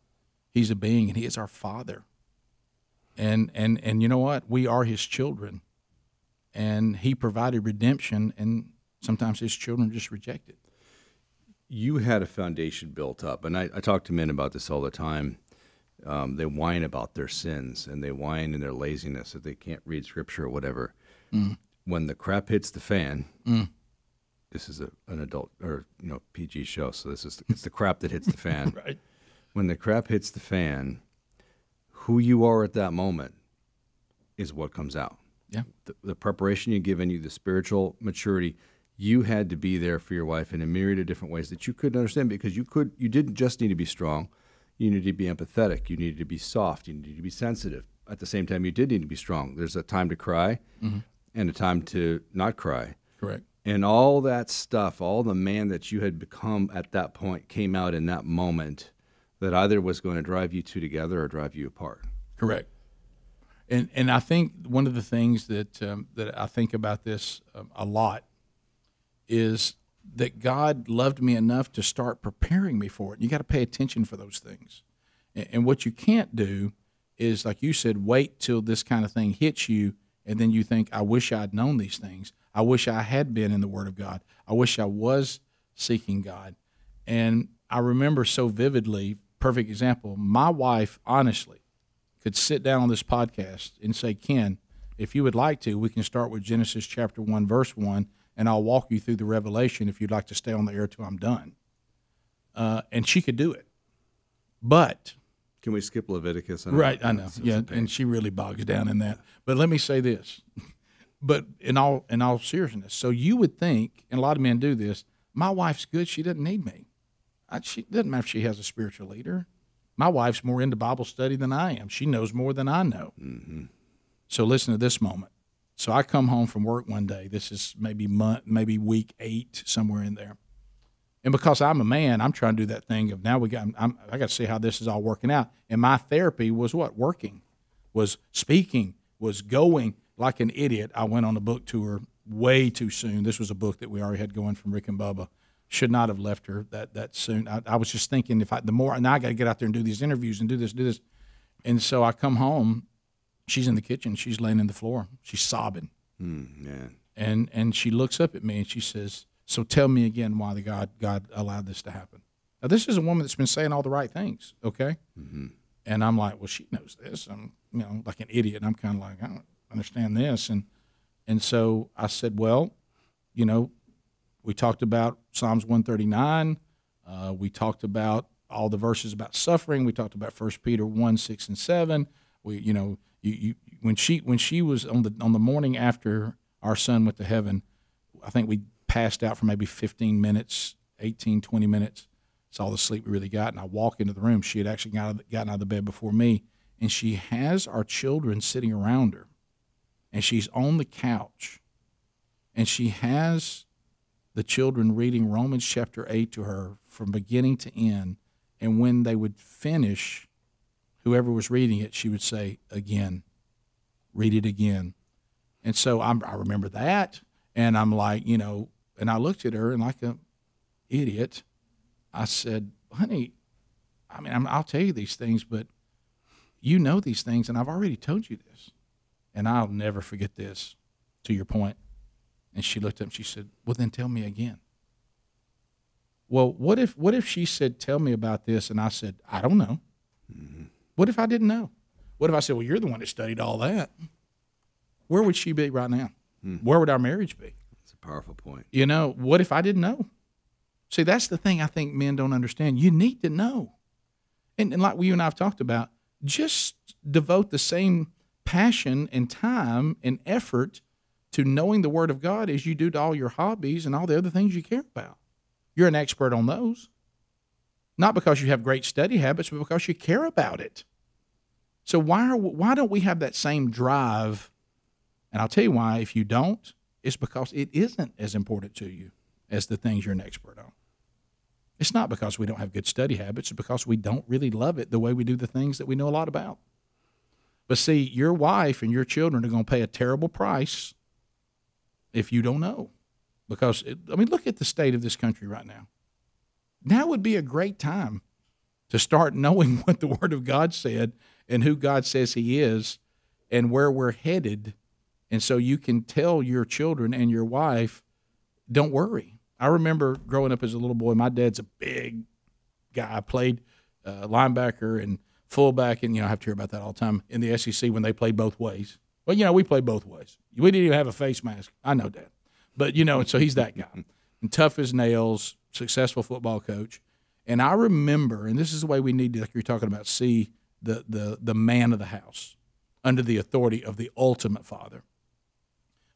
He's a being, and He is our Father. And and and you know what? We are His children, and He provided redemption, and sometimes His children just reject it you had a foundation built up, and I, I talk to men about this all the time. Um, they whine about their sins and they whine in their laziness that they can't read scripture or whatever. Mm. When the crap hits the fan, mm. this is a, an adult or you know PG show, so this is it's the crap that hits the fan. [laughs] right. When the crap hits the fan, who you are at that moment is what comes out. Yeah. The, the preparation you give in you, the spiritual maturity you had to be there for your wife in a myriad of different ways that you couldn't understand because you could you didn't just need to be strong. You needed to be empathetic. You needed to be soft. You needed to be sensitive. At the same time you did need to be strong. There's a time to cry mm-hmm. and a time to not cry. Correct. And all that stuff all the man that you had become at that point came out in that moment that either was going to drive you two together or drive you apart. Correct. And and I think one of the things that um, that I think about this um, a lot is that God loved me enough to start preparing me for it. You got to pay attention for those things. And, and, what you can't do is, like you said, wait till this kind of thing hits you, and then you think, I wish I'd known these things. I wish I had been in the Word of God. I wish I was seeking God. And I remember so vividly, perfect example, my wife, honestly, could sit down on this podcast and say, Ken, if you would like to, we can start with Genesis chapter 1, verse 1 and I'll walk you through the revelation if you'd like to stay on the air till I'm done. Uh, and she could do it, but can we skip Leviticus? I right, I know. Yeah, and she really bogs down in that. But let me say this. [laughs] But in all in all seriousness, so you would think, and a lot of men do this. My wife's good; she doesn't need me. I, she doesn't matter if she has a spiritual leader. My wife's more into Bible study than I am. She knows more than I know. Mm-hmm. So listen to this moment. So I come home from work one day. This is maybe month, maybe week eight, somewhere in there. And because I'm a man, I'm trying to do that thing of now we got. I'm, i got to see how this is all working out. And my therapy was what working, was speaking, was going like an idiot. I went on a book tour way too soon. This was a book that we already had going from Rick and Bubba. Should not have left her that that soon. I, I was just thinking if I the more now I got to get out there and do these interviews and do this, do this. And so I come home. She's in the kitchen. She's laying in the floor. She's sobbing. Mm, man. And and she looks up at me and she says, "So tell me again why the God God allowed this to happen." Now this is a woman that's been saying all the right things. Okay. Mm-hmm. And I'm like, well, she knows this. I'm, you know, like an idiot. And I'm kind of like, I don't understand this. And and so I said, well, you know, we talked about Psalms 139. Uh, we talked about all the verses about suffering. We talked about First Peter 1, 6, and 7. We, you know, you, you when she when she was on the on the morning after our son went to heaven, I think we passed out for maybe 15 minutes, 18, 20 minutes. It's all the sleep we really got. And I walk into the room. She had actually got out of, gotten out of the bed before me, and she has our children sitting around her, and she's on the couch, and she has the children reading Romans chapter 8 to her from beginning to end. And when they would finish, whoever was reading it, she would say, Again, read it again. And so I'm, I remember that. And I'm like, you know, and I looked at her and like a idiot, I said, honey, I mean, I'm, I'll tell you these things, but you know these things, and I've already told you this. And I'll never forget this, to your point. And she looked up and she said, Well, then tell me again. Well, what if what if she said, Tell me about this? And I said, I don't know. Mm-hmm. What if I didn't know? What if I said, Well, you're the one that studied all that? Where would she be right now? Hmm. Where would our marriage be? That's a powerful point. You know, what if I didn't know? See, that's the thing I think men don't understand. You need to know. And, and like you and I have talked about, just devote the same passion and time and effort to knowing the Word of God as you do to all your hobbies and all the other things you care about. You're an expert on those. Not because you have great study habits, but because you care about it. So why are, why don't we have that same drive? And I'll tell you why. If you don't, it's because it isn't as important to you as the things you're an expert on. It's not because we don't have good study habits, it's because we don't really love it the way we do the things that we know a lot about. But see, your wife and your children are going to pay a terrible price if you don't know. Because, it, I mean, look at the state of this country right now. Now would be a great time to start knowing [laughs] what the Word of God said and who God says He is and where we're headed. And so you can tell your children and your wife, don't worry. I remember growing up as a little boy, my dad's a big guy. I played uh, linebacker and fullback, and, you know, I have to hear about that all the time in the SEC when they played both ways. Well, you know, we played both ways. We didn't even have a face mask. I know that. But, you know, and so he's that guy. [laughs] And tough as nails, successful football coach. And I remember, and this is the way we need to, like you're talking about, see the, the, the man of the house under the authority of the ultimate father.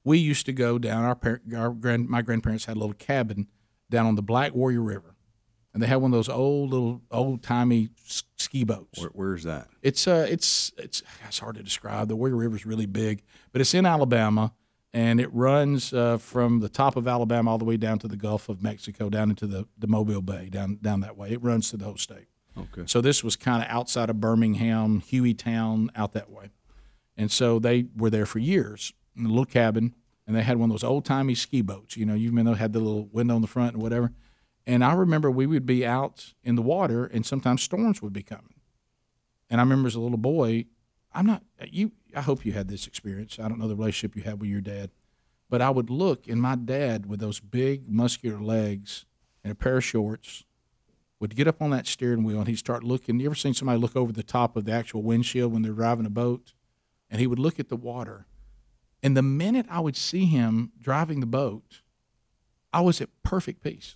We used to go down, our, parent, our grand, my grandparents had a little cabin down on the Black Warrior River. And they had one of those old little old timey ski boats. Where, where's that? It's uh, it's it's it's hard to describe. The Warrior River is really big, but it's in Alabama, and it runs uh, from the top of Alabama all the way down to the Gulf of Mexico, down into the, the Mobile Bay, down down that way. It runs through the whole state. Okay. So this was kind of outside of Birmingham, Hueytown, out that way, and so they were there for years in a little cabin, and they had one of those old timey ski boats. You know, you've know had the little window in the front and whatever. And I remember we would be out in the water, and sometimes storms would be coming. And I remember as a little boy, I'm not you. I hope you had this experience. I don't know the relationship you had with your dad, but I would look, and my dad with those big muscular legs and a pair of shorts would get up on that steering wheel and he'd start looking. You ever seen somebody look over the top of the actual windshield when they're driving a boat? And he would look at the water. And the minute I would see him driving the boat, I was at perfect peace.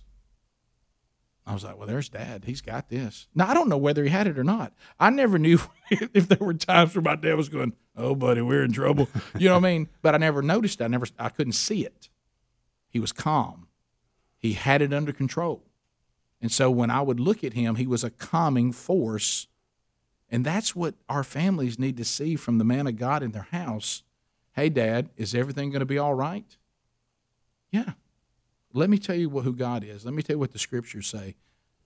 I was like, well, there's dad. He's got this. Now, I don't know whether he had it or not. I never knew [laughs] if there were times where my dad was going, oh, buddy, we're in trouble. You know what I mean? But I never noticed. I never, I couldn't see it. He was calm. He had it under control. And so when I would look at him, he was a calming force. And that's what our families need to see from the man of God in their house. Hey, dad, is everything going to be all right? Yeah, let me tell you what, who God is. Let me tell you what the scriptures say.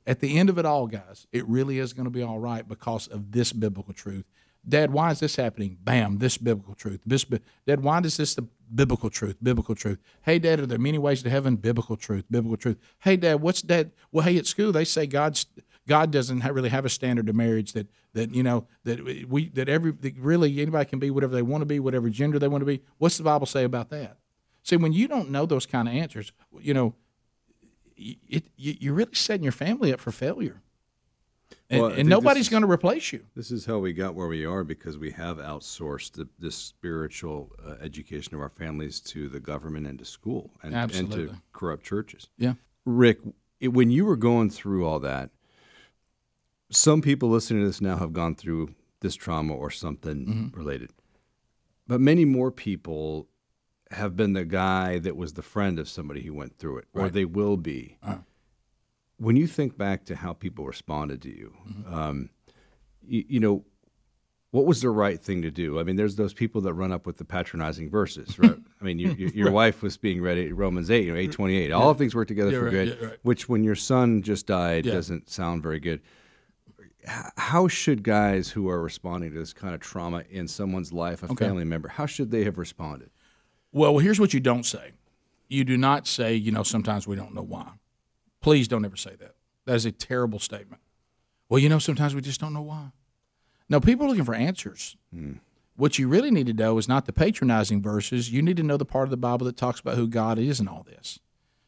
At the end of it all, guys, it really is going to be all right because of this biblical truth. Dad, why is this happening? Bam, this biblical truth. This, Dad, why is this the biblical truth? Biblical truth. Hey, Dad, are there many ways to heaven? Biblical truth. Biblical truth. Hey, Dad, what's Dad? Well, hey, at school they say God's God doesn't really have a standard of marriage that that you know that we that every that really anybody can be whatever they want to be, whatever gender they want to be. What's the Bible say about that? See, when you don't know those kind of answers, you know, it, you, you're really setting your family up for failure. And, Well, and nobody's going to replace you. This is how we got where we are because we have outsourced the, this spiritual uh, education of our families to the government and to school and, and to corrupt churches. Yeah. Rick, it, when you were going through all that, some people listening to this now have gone through this trauma or something Mm-hmm. related, but many more people have been the guy that was the friend of somebody who went through it, or they will be. Uh. When you think back to how people responded to you, Mm-hmm. um, you, you know, what was the right thing to do? I mean, there's those people that run up with the patronizing verses, [laughs] right? I mean, you, you, your wife was being read at Romans 8, you know, 828. All things work together Yeah, for right, good, yeah, right. which when your son just died Yeah. doesn't sound very good. How should guys who are responding to this kind of trauma in someone's life, a family member, how should they have responded? Well, here's what you don't say. You do not say, you know, sometimes we don't know why. Please don't ever say that. That is a terrible statement. Well, you know, sometimes we just don't know why. No, people are looking for answers. Hmm. What you really need to know is not the patronizing verses. You need to know the part of the Bible that talks about who God is and all this.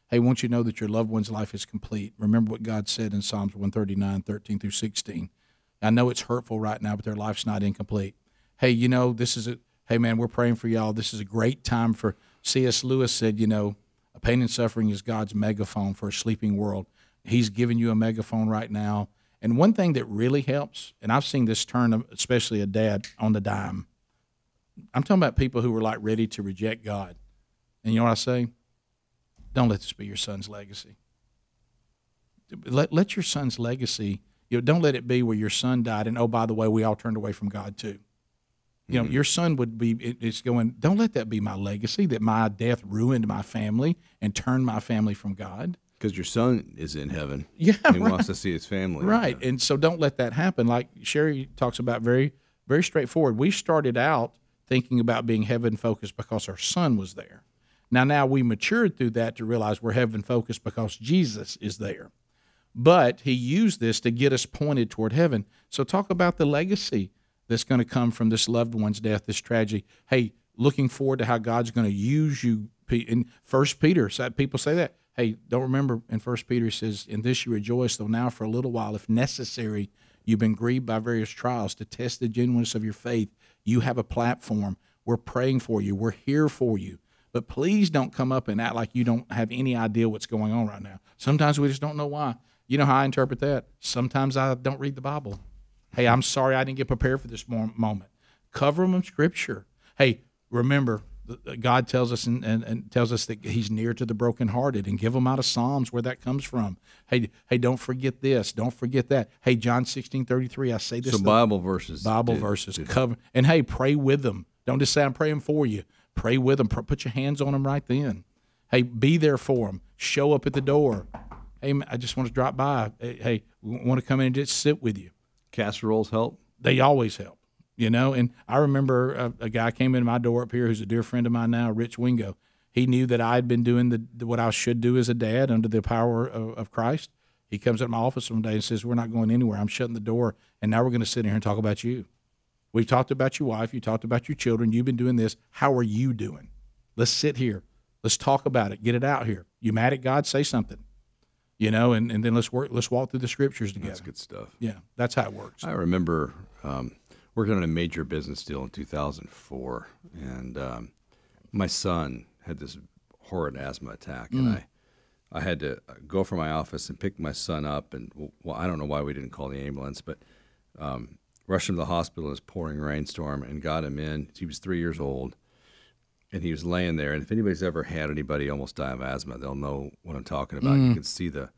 Hey, once you know that your loved one's life is complete, remember what God said in Psalms 139, 13 through 16. I know it's hurtful right now, but their life's not incomplete. Hey, you know, this is a, hey, man, we're praying for y'all. This is a great time for, C.S. Lewis said, you know, a pain and suffering is God's megaphone for a sleeping world. He's giving you a megaphone right now. And one thing that really helps, and I've seen this turn, especially a dad on the dime. I'm talking about people who were like ready to reject God. And you know what I say? Don't let this be your son's legacy. Let, let your son's legacy, you know, don't let it be where your son died and, oh, by the way, we all turned away from God too. You know, mm-hmm. your son would be, it, it's going, don't let that be my legacy, that my death ruined my family and turned my family from God. Because your son is in heaven. Yeah, He right. wants to see his family. Right. And so don't let that happen. Like Sherry talks about very, very straightforward. We started out thinking about being heaven focused because our son was there. Now, now we matured through that to realize we're heaven focused because Jesus is there. But he used this to get us pointed toward heaven. So talk about the legacy that's going to come from this loved one's death, this tragedy. Hey, looking forward to how God's going to use you. In First Peter, people say that. Hey, don't remember in First Peter says, "In this you rejoice, though now for a little while, if necessary, you've been grieved by various trials to test the genuineness of your faith. You have a platform. We're praying for you. We're here for you." But please don't come up and act like you don't have any idea what's going on right now. Sometimes we just don't know why. You know how I interpret that? Sometimes I don't read the Bible. Hey, I'm sorry I didn't get prepared for this moment. Cover them in Scripture. Hey, remember, God tells us and, and, and tells us that He's near to the brokenhearted, and give them out of Psalms where that comes from. Hey, hey, don't forget this. Don't forget that. Hey, John 16, 33, I say this. So Bible verses. Bible did- verses did- cover and hey pray with them don't just say i'm praying for you pray with them put your hands on them right then hey be there for them show up at the door hey i just want to drop by hey, hey want to come in and just sit with you Casseroles help. they always help you know and i remember a, a guy came into my door up here who's a dear friend of mine now rich wingo he knew that i had been doing the, what i should do as a dad under the power of, of christ he comes to my office one day and says we're not going anywhere i'm shutting the door and now we're going to sit here and talk about you We've talked about your wife. You talked about your children. You've been doing this. How are you doing? Let's sit here. Let's talk about it. Get it out here. You mad at God? Say something. You know, and, and then let's work. Let's walk through the scriptures together. That's good stuff. Yeah, that's how it works. I remember um, working on a major business deal in 2004, and um, my son had this horrid asthma attack, and I, I had to go from my office and pick my son up, and well, I don't know why we didn't call the ambulance, but um, rushed him to the hospital in this pouring rainstorm and got him in. He was three years old, and he was laying there. And if anybody's ever had anybody almost die of asthma, they'll know what I'm talking about. You mm. can see the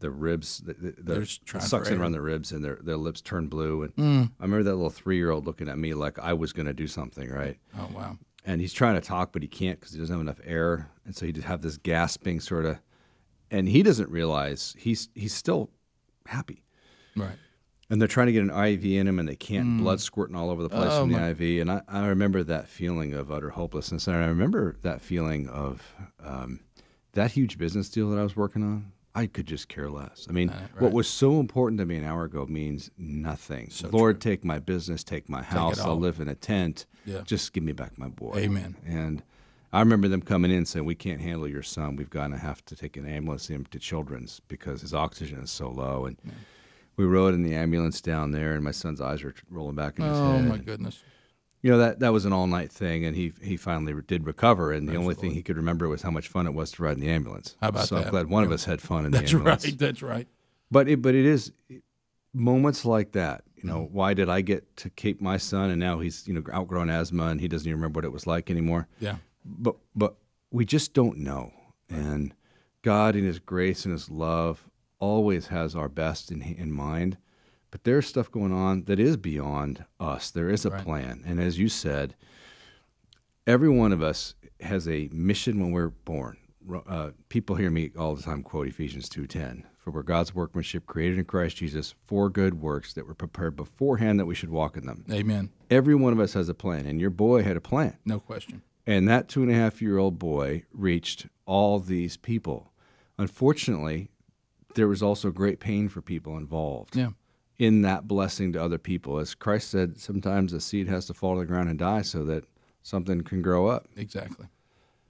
the ribs, the, the, They're the just trying for sucks in around the ribs, and their their lips turn blue. And mm. I remember that little three year old looking at me like I was going to do something, right? Oh wow. And he's trying to talk, but he can't because he doesn't have enough air, and so he just have this gasping sort of. And he doesn't realize he's he's still happy Right. And they're trying to get an IV in him, and they can't. Blood squirting all over the place Oh, from the my- IV, and I, I remember that feeling of utter hopelessness, and I remember that feeling of um, that huge business deal that I was working on. I could just care less. I mean, what was so important to me an hour ago means nothing. So Lord, take my business, take my house. I'll live in a tent. Yeah. Just give me back my boy. Amen. And I remember them coming in saying, "We can't handle your son. We've got to have to take an ambulance him to Children's because his oxygen is so low." And we rode in the ambulance down there, and my son's eyes were rolling back in his Oh head. Oh my goodness. You know that that was an all night thing, and he he finally did recover. And the only thing he could remember was how much fun it was to ride in the ambulance. How about so I'm glad one of us had fun in the ambulance. That's right. [laughs] That's right. But it, but it is moments like that. You know, Mm-hmm. why did I get to keep my son, and now he's you know outgrown asthma, and he doesn't even remember what it was like anymore. Yeah. But but we just don't know, and God in His grace and His love always has our best in in mind. But there's stuff going on that is beyond us. There is a Right. plan, and as you said, every one of us has a mission when we're born. Uh, people hear me all the time quote Ephesians 2:10, "For we're God's workmanship, created in Christ Jesus for good works that were prepared beforehand that we should walk in them." Amen. Every one of us has a plan, and your boy had a plan. No question. And that two and a half year old boy reached all these people. Unfortunately, there was also great pain for people involved Yeah. in that blessing to other people. As Christ said, sometimes a seed has to fall to the ground and die so that something can grow up. Exactly.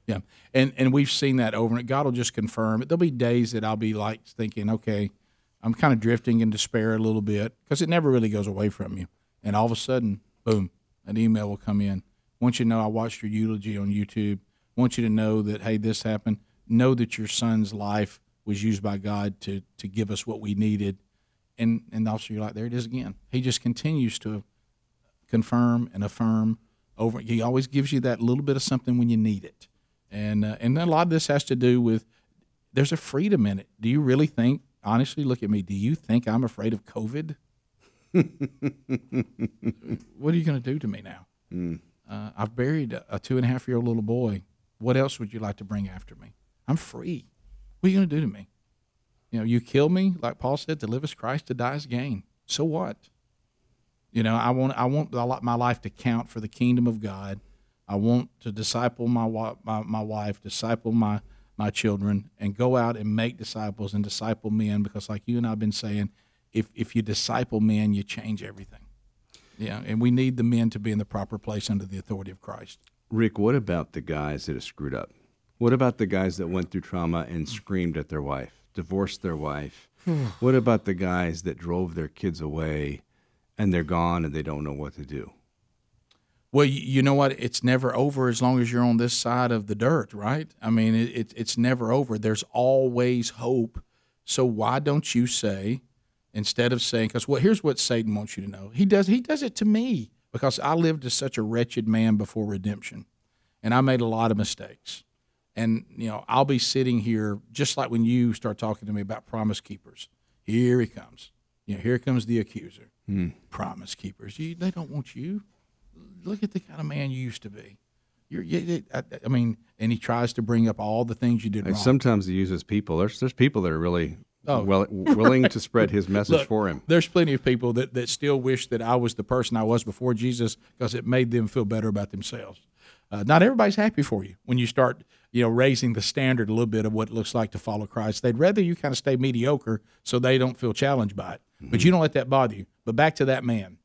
Yeah, and and we've seen that over and God will just confirm it. There'll be days that I'll be like thinking, okay, I'm kind of drifting in despair a little bit because it never really goes away from you. And all of a sudden, boom, an email will come in. Want you to know I watched your eulogy on YouTube. Want you to know that hey, this happened. Know that your son's life was used by God to to give us what we needed. And and also you're like, there it is again. He just continues to confirm and affirm over. He always gives you that little bit of something when you need it, and uh, and a lot of this has to do with there's a freedom in it. Do you really think? Honestly, look at me. Do you think I'm afraid of COVID? [laughs] what are you going to do to me now? Uh, I've buried a, a two and a half year old little boy. What else would you like to bring after me? I'm free. What are you going to do to me? You know, you kill me, like Paul said, to live as Christ, to die as gain. So what? You know, I want I want my life to count for the kingdom of God. I want to disciple my my, my wife, disciple my my children, and go out and make disciples and disciple men. Because, like you and I've been saying, if if you disciple men, you change everything. Yeah, and we need the men to be in the proper place under the authority of Christ. Rick, what about the guys that have screwed up? What about the guys that went through trauma and hmm. screamed at their wife, divorced their wife? Hmm. what about the guys that drove their kids away and they're gone and they don't know what to do? Well, you, you know what? It's never over as long as you're on this side of the dirt, right? I mean, it, it, it's never over. There's always hope. So why don't you say, instead of saying, because well, here's what Satan wants you to know. He does he does it to me because I lived as such a wretched man before redemption, and I made a lot of mistakes. And you know, I'll be sitting here just like when you start talking to me about promise keepers. Here he comes. You know, here comes the accuser. Promise keepers. You, they don't want you look at the kind of man you used to be. You're, you, I, I mean, and he tries to bring up all the things you did And wrong. sometimes he uses people. There's there's people that are really Oh. well, willing to spread his [laughs] message Look, for him. There's plenty of people that, that still wish that I was the person I was before Jesus because it made them feel better about themselves. Uh, not everybody's happy for you when you start, you know, raising the standard a little bit of what it looks like to follow Christ. They'd rather you kind of stay mediocre so they don't feel challenged by it. But mm-hmm. you don't let that bother you. But back to that man.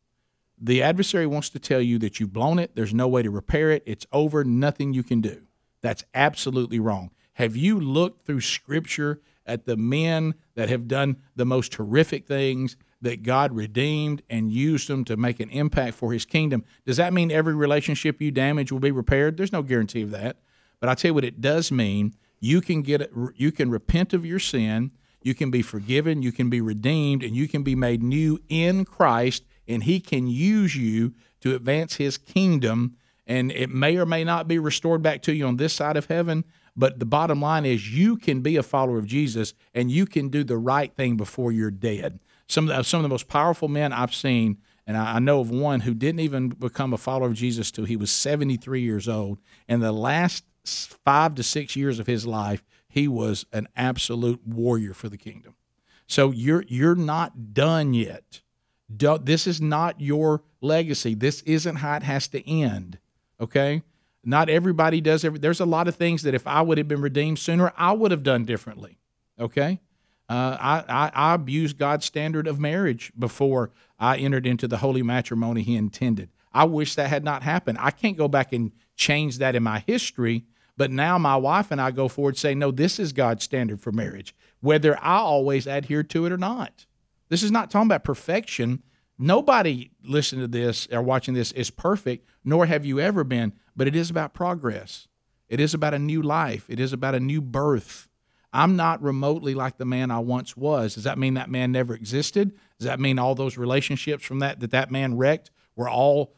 The adversary wants to tell you that you've blown it. There's no way to repair it. It's over. Nothing you can do. That's absolutely wrong. Have you looked through Scripture at the men that have done the most horrific things that God redeemed and used them to make an impact for His kingdom? Does that mean every relationship you damage will be repaired? There's no guarantee of that. But I tell you what, it does mean you can get you can repent of your sin, you can be forgiven, you can be redeemed, and you can be made new in Christ, and He can use you to advance His kingdom. And it may or may not be restored back to you on this side of heaven. But the bottom line is, you can be a follower of Jesus, and you can do the right thing before you're dead. Some of the, some of the most powerful men I've seen and I know of one who didn't even become a follower of Jesus till he was 73 years old. And the last five to six years of his life, he was an absolute warrior for the kingdom. So you're you're not done yet. Don't, This is not your legacy. This isn't how it has to end. Okay. Not everybody does every. There's a lot of things that if I would have been redeemed sooner, I would have done differently. Okay. Uh, I, I, I abused God's standard of marriage before I entered into the holy matrimony He intended. I wish that had not happened. I can't go back and change that in my history, but now my wife and I go forward say, no, this is God's standard for marriage, whether I always adhere to it or not. This is not talking about perfection. Nobody listening to this or watching this is perfect, nor have you ever been, but it is about progress. It is about a new life. It is about a new birth. I'm not remotely like the man I once was. Does that mean that man never existed? Does that mean all those relationships from that that that man wrecked were all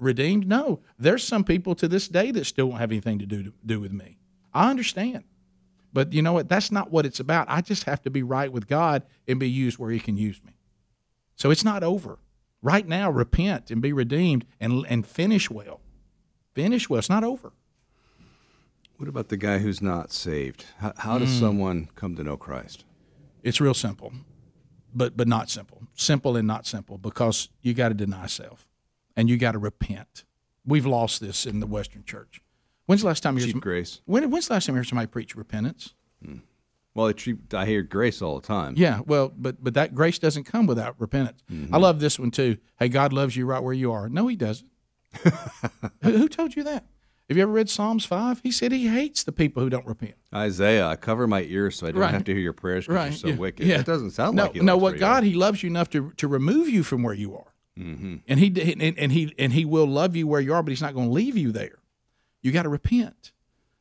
redeemed? No. There's some people to this day that still won't have anything to do to do with me. I understand. But you know what? That's not what it's about. I just have to be right with God and be used where he can use me. So it's not over. Right now, repent and be redeemed and and finish well. Finish well. It's not over. What about the guy who's not saved? How, how does Hmm. someone come to know Christ? It's real simple, but but not simple. Simple and not simple because you got to deny self, and you got to repent. We've lost this in the Western Church. When's the last time you Cheap heard, grace. when, when's the last time you heard somebody preach repentance? Hmm. Well, I, hear grace all the time. Yeah, well, but but that grace doesn't come without repentance. Mm-hmm. I love this one too. Hey, God loves you right where you are. No, He doesn't. [laughs] who, who told you that? Have you ever read Psalms five? He said He hates the people who don't repent. Isaiah, I cover my ears so I don't Right. have to hear your prayers because Right, you're so yeah, wicked. yeah. That doesn't sound no, like he no. What God. He loves you enough to to remove you from where you are, mm-hmm. and He and, and He and He will love you where you are, but He's not going to leave you there. You got to repent.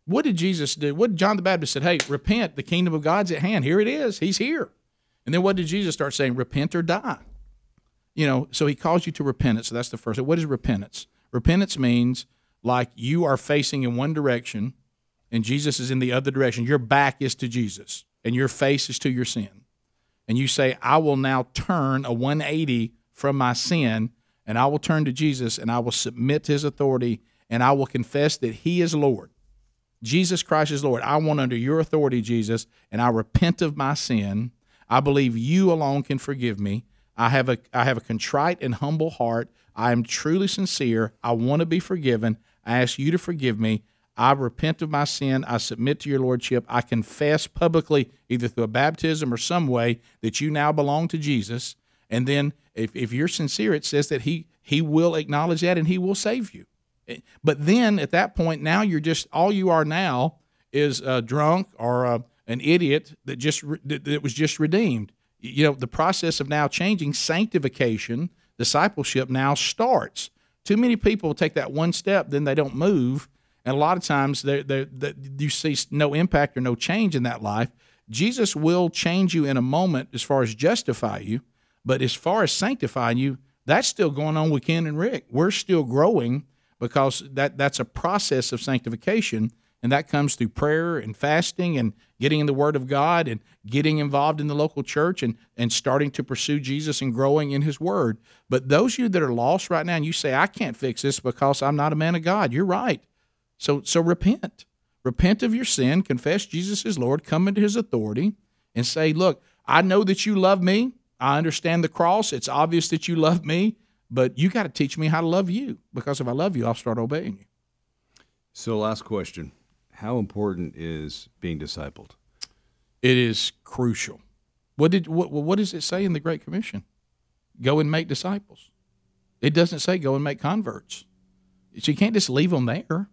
What did Jesus do? What did John the Baptist said? Hey, repent! The kingdom of God's at hand. Here it is. He's here. And then what did Jesus start saying? Repent or die. You know, so he calls you to repentance. So that's the first. What is repentance? Repentance means like you are facing in one direction and Jesus is in the other direction. Your back is to Jesus and your face is to your sin. And you say, I will now turn a 180 from my sin and I will turn to Jesus and I will submit to his authority and I will confess that he is Lord. Jesus Christ is Lord. I want under your authority, Jesus, and I repent of my sin. I believe you alone can forgive me. I have a I have a contrite and humble heart. I am truly sincere. I want to be forgiven. I ask you to forgive me. I repent of my sin. I submit to your lordship. I confess publicly, either through a baptism or some way, that you now belong to Jesus. And then, if, if you're sincere, it says that he he will acknowledge that and he will save you. Eh, but then at that point, now you're just all you are now is a drunk or an idiot that just that, was just redeemed. You know, the process of now changing sanctification, discipleship now starts. Too many people take that one step, then they don't move, and a lot of times they they they- you see no impact or no change in that life. Jesus will change you in a moment as far as justify you, but as far as sanctifying you, that's still going on with Ken and Rick. We're still growing because that that's a process of sanctification and that comes through prayer and fasting and getting in the word of God and getting involved in the local church and and starting to pursue Jesus and growing in his word. But those you that are lost right now and you say I can't fix this because I'm not a man of God you're right. So so repent. Repent of your sin confess Jesus is Lord come into his authority and say look I know that you love me I understand the cross it's obvious that you love me but you got to teach me how to love you because if I love you, I'll start obeying you. So, last question How important is being discipled? It is crucial. What did what what does it say in the Great Commission? Go and make disciples. It doesn't say go and make converts. So you can't just leave them there.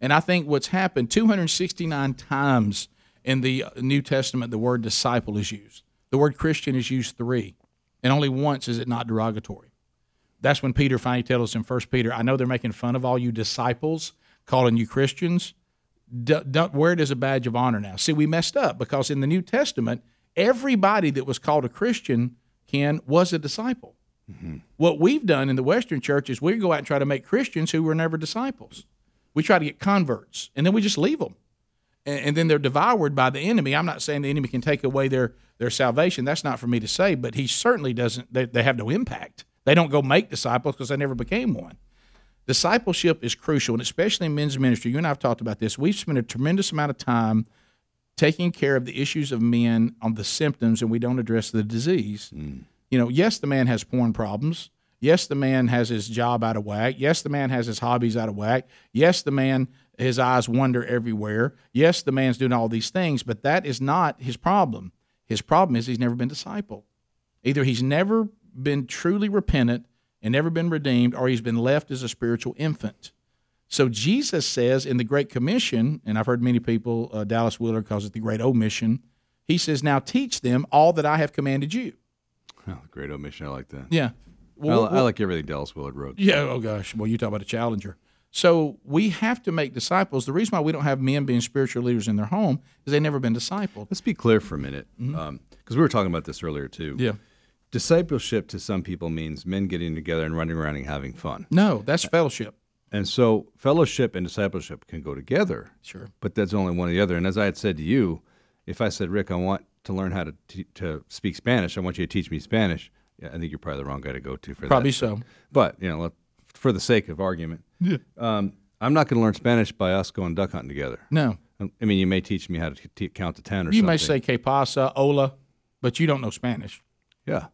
And I think what's happened 269 times in the New Testament, the word disciple is used. The word Christian is used three, and only once is it not derogatory. That's when Peter finally tells us in First Peter, I know they're making fun of all you disciples, calling you Christians. D- don't wear it as a badge of honor now. See, we messed up because in the New Testament, everybody that was called a Christian, Ken, was a disciple. Mm-hmm. What we've done in the Western church is we go out and try to make Christians who were never disciples. We try to get converts, and then we just leave them. And, and then they're devoured by the enemy. I'm not saying the enemy can take away their, their salvation. That's not for me to say, but he certainly doesn't. They, they have no impact. They don't go make disciples because they never became one. Discipleship is crucial, and especially in men's ministry. You and I have talked about this. We've spent a tremendous amount of time taking care of the issues of men on the symptoms, and we don't address the disease. Hmm. You know, yes, the man has porn problems. Yes, the man has his job out of whack. Yes, the man has his hobbies out of whack. Yes, the man his eyes wander everywhere. Yes, the man's doing all these things, but that is not his problem. His problem is he's never been discipled. Either he's never been truly repentant and never been redeemed, or he's been left as a spiritual infant. So Jesus says in the Great Commission, and I've heard many people, uh, Dallas Willard calls it the Great Omission. He says, "Now teach them all that I have commanded you." Oh, great omission. I like that. Yeah. I, I like everything Dallas Willard wrote. Yeah. Oh gosh. Well, you talk about a challenger. So we have to make disciples. The reason why we don't have men being spiritual leaders in their home is they've never been discipled. Let's be clear for a minute, mm-hmm. um, because we were talking about this earlier too. Yeah. Discipleship to some people means men getting together and running around and having fun. No, that's fellowship. And so fellowship and discipleship can go together, Sure. but that's only one or the other. And as I had said to you, if I said, Rick, I want to learn how to t- to speak Spanish, I want you to teach me Spanish. Yeah, I think you're probably the wrong guy to go to for Probably that. Probably so. But you know, for the sake of argument, Yeah. um, I'm not going to learn Spanish by us going duck hunting together. No. I mean, you may teach me how to t- count to ten or You something. You may say que pasa, hola, but you don't know Spanish. Yeah.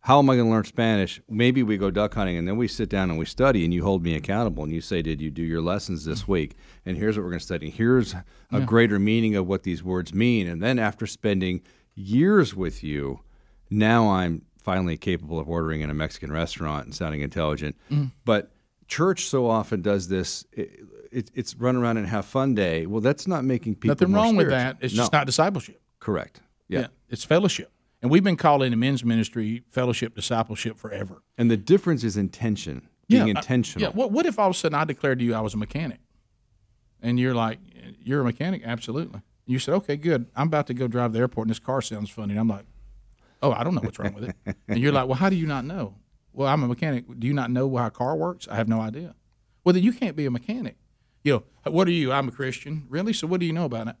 How am I going to learn Spanish? Maybe we go duck hunting and then we sit down and we study and you hold me accountable and you say, Did you do your lessons this week? And here's what we're going to study. Here's a greater meaning of what these words mean. And then after spending years with you, now I'm finally capable of ordering in a Mexican restaurant and sounding intelligent. But church so often does this. It, it, it's run around and have fun day. Well, that's not making people Nothing wrong with that. It's No. just not discipleship. correct. Yeah. It's fellowship. And we've been calling the men's ministry fellowship discipleship forever. And the difference is intention. Being I- intentional. yeah. What, what if all of a sudden I declared to you I was a mechanic? And you're like, You're a mechanic? Absolutely. You said, Okay, good. I'm about to go drive to the airport and this car sounds funny. And I'm like, Oh, I don't know what's wrong with it. And you're like, Well, how do you not know? Well, I'm a mechanic. Do you not know how a car works? I have no idea. Well, then you can't be a mechanic. You know, what are you? I'm a Christian. Really? So what do you know about it?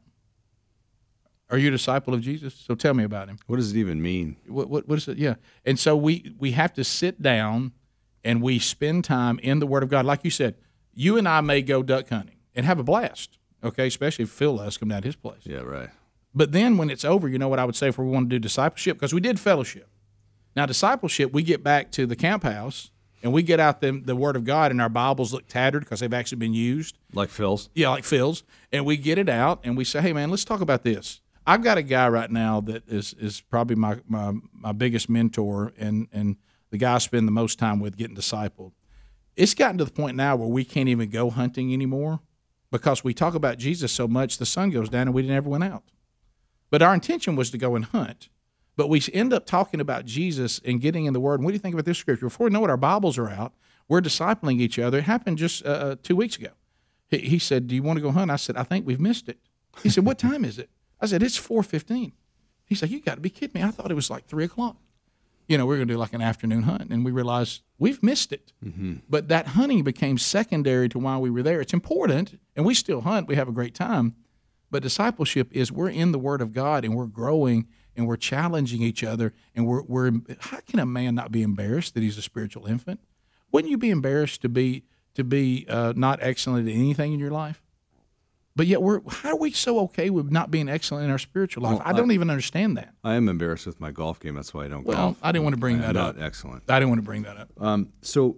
Are you a disciple of Jesus? So tell me about him. What does it even mean? What, what, what is it? Yeah. And so we, we have to sit down and we spend time in the Word of God. Like you said, you and I may go duck hunting and have a blast, okay? Especially if Phil us come down to his place. Yeah, right. But then when it's over, you know what I would say if we want to do discipleship? Because we did fellowship. Now, discipleship, we get back to the camp house and we get out the, the Word of God, and our Bibles look tattered because they've actually been used. Like Phil's. Yeah, like Phil's, and we get it out and we say, "Hey, man, let's talk about this." I've got a guy right now that is is probably my my, my biggest mentor and and the guy I spend the most time with getting discipled. It's gotten to the point now where we can't even go hunting anymore because we talk about Jesus so much. The sun goes down and we never went out. But our intention was to go and hunt. But we end up talking about Jesus and getting in the Word. And what do you think about this scripture? Before we know it, our Bibles are out. We're discipling each other. It happened just uh, two weeks ago. He, he said, "Do you want to go hunt?" I said, "I think we've missed it." He said, "What time is it?" I said, "It's 4.15. He said, "You got to be kidding me! I thought it was like three o'clock." You know, we are going to do like an afternoon hunt, and we realized we've missed it. But that hunting became secondary to why we were there. It's important, and we still hunt. We have a great time. But discipleship is we're in the Word of God and we're growing and we're challenging each other. And we're, we're how can a man not be embarrassed that he's a spiritual infant? Wouldn't you be embarrassed to be to be uh, not excellent at anything in your life? But yet we're how are we so okay with not being excellent in our spiritual life? I don't even understand that. I am embarrassed with my golf game. That's why I don't Well, golf. I didn't want to bring that not up. excellent. I didn't want to bring that up. Um, so,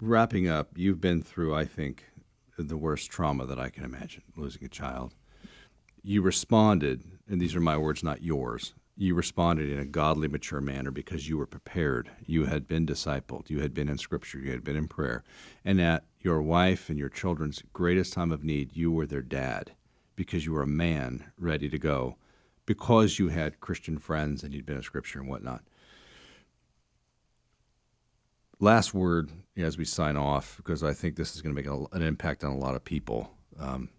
wrapping up, you've been through, I think, the worst trauma that I can imagine losing a child. You responded, and these are my words, not yours. You responded in a godly, mature manner because you were prepared. You had been discipled. You had been in Scripture. You had been in prayer. And at your wife and your children's greatest time of need, you were their dad because you were a man ready to go because you had Christian friends and you'd been in Scripture and whatnot last word as we sign off, because I think this is going to make an impact on a lot of people. Um,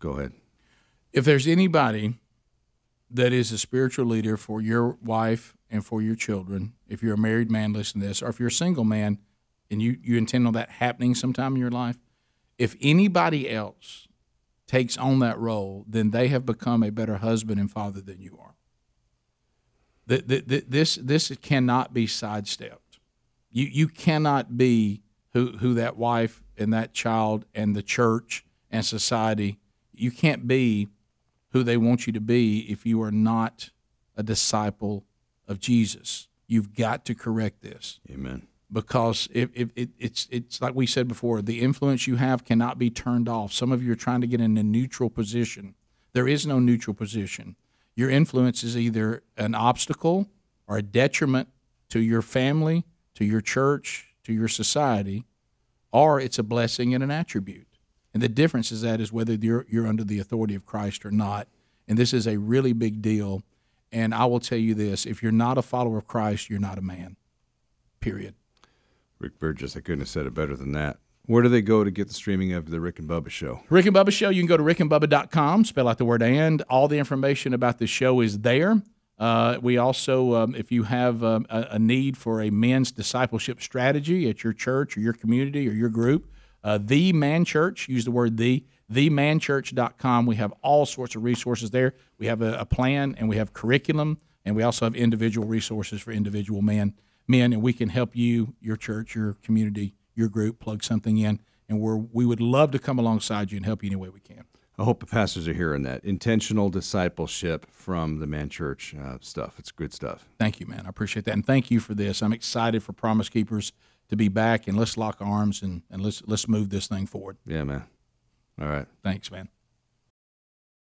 go ahead. If there's anybody that is a spiritual leader for your wife and for your children, if you're a married man, listen to this, or if you're a single man and you, you intend on that happening sometime in your life, if anybody else takes on that role, then they have become a better husband and father than you are. The, the, the, this, this cannot be sidestepped. You, you cannot be who, who that wife and that child and the church and society, you can't be who they want you to be if you are not a disciple of Jesus. You've got to correct this Amen. because if, if it, it's it's like we said before, the influence you have cannot be turned off. Some of you are trying to get in a neutral position. There is no neutral position. your influence is either an obstacle or a detriment to your family, to your church, to your society, or it's a blessing and an attribute. And the difference is that is whether you're you're under the authority of Christ or not. And this is a really big deal. And I will tell you this: if you're not a follower of Christ, you're not a man. Period. Rick Burgess, I couldn't have said it better than that. Where do they go to get the streaming of the Rick and Bubba show? Rick and Bubba Show, you can go to rickandbubba.com, spell out the word and. All the information about the show is there. Uh, we also, um, if you have um, a, a need for a men's discipleship strategy at your church or your community or your group, uh, the Man Church, use the word the, themanchurch.com. We have all sorts of resources there. We have a, a plan and we have curriculum, and we also have individual resources for individual men, men, and we can help you, your church, your community, your group, plug something in, and we're, we would love to come alongside you and help you any way we can. I hope the pastors are hearing that. Intentional discipleship from the Man Church uh, stuff. It's good stuff. Thank you, man. I appreciate that, and thank you for this. I'm excited for Promise Keepers to be back, and let's lock arms and, and let's let's move this thing forward. Yeah, man. All right. Thanks, man.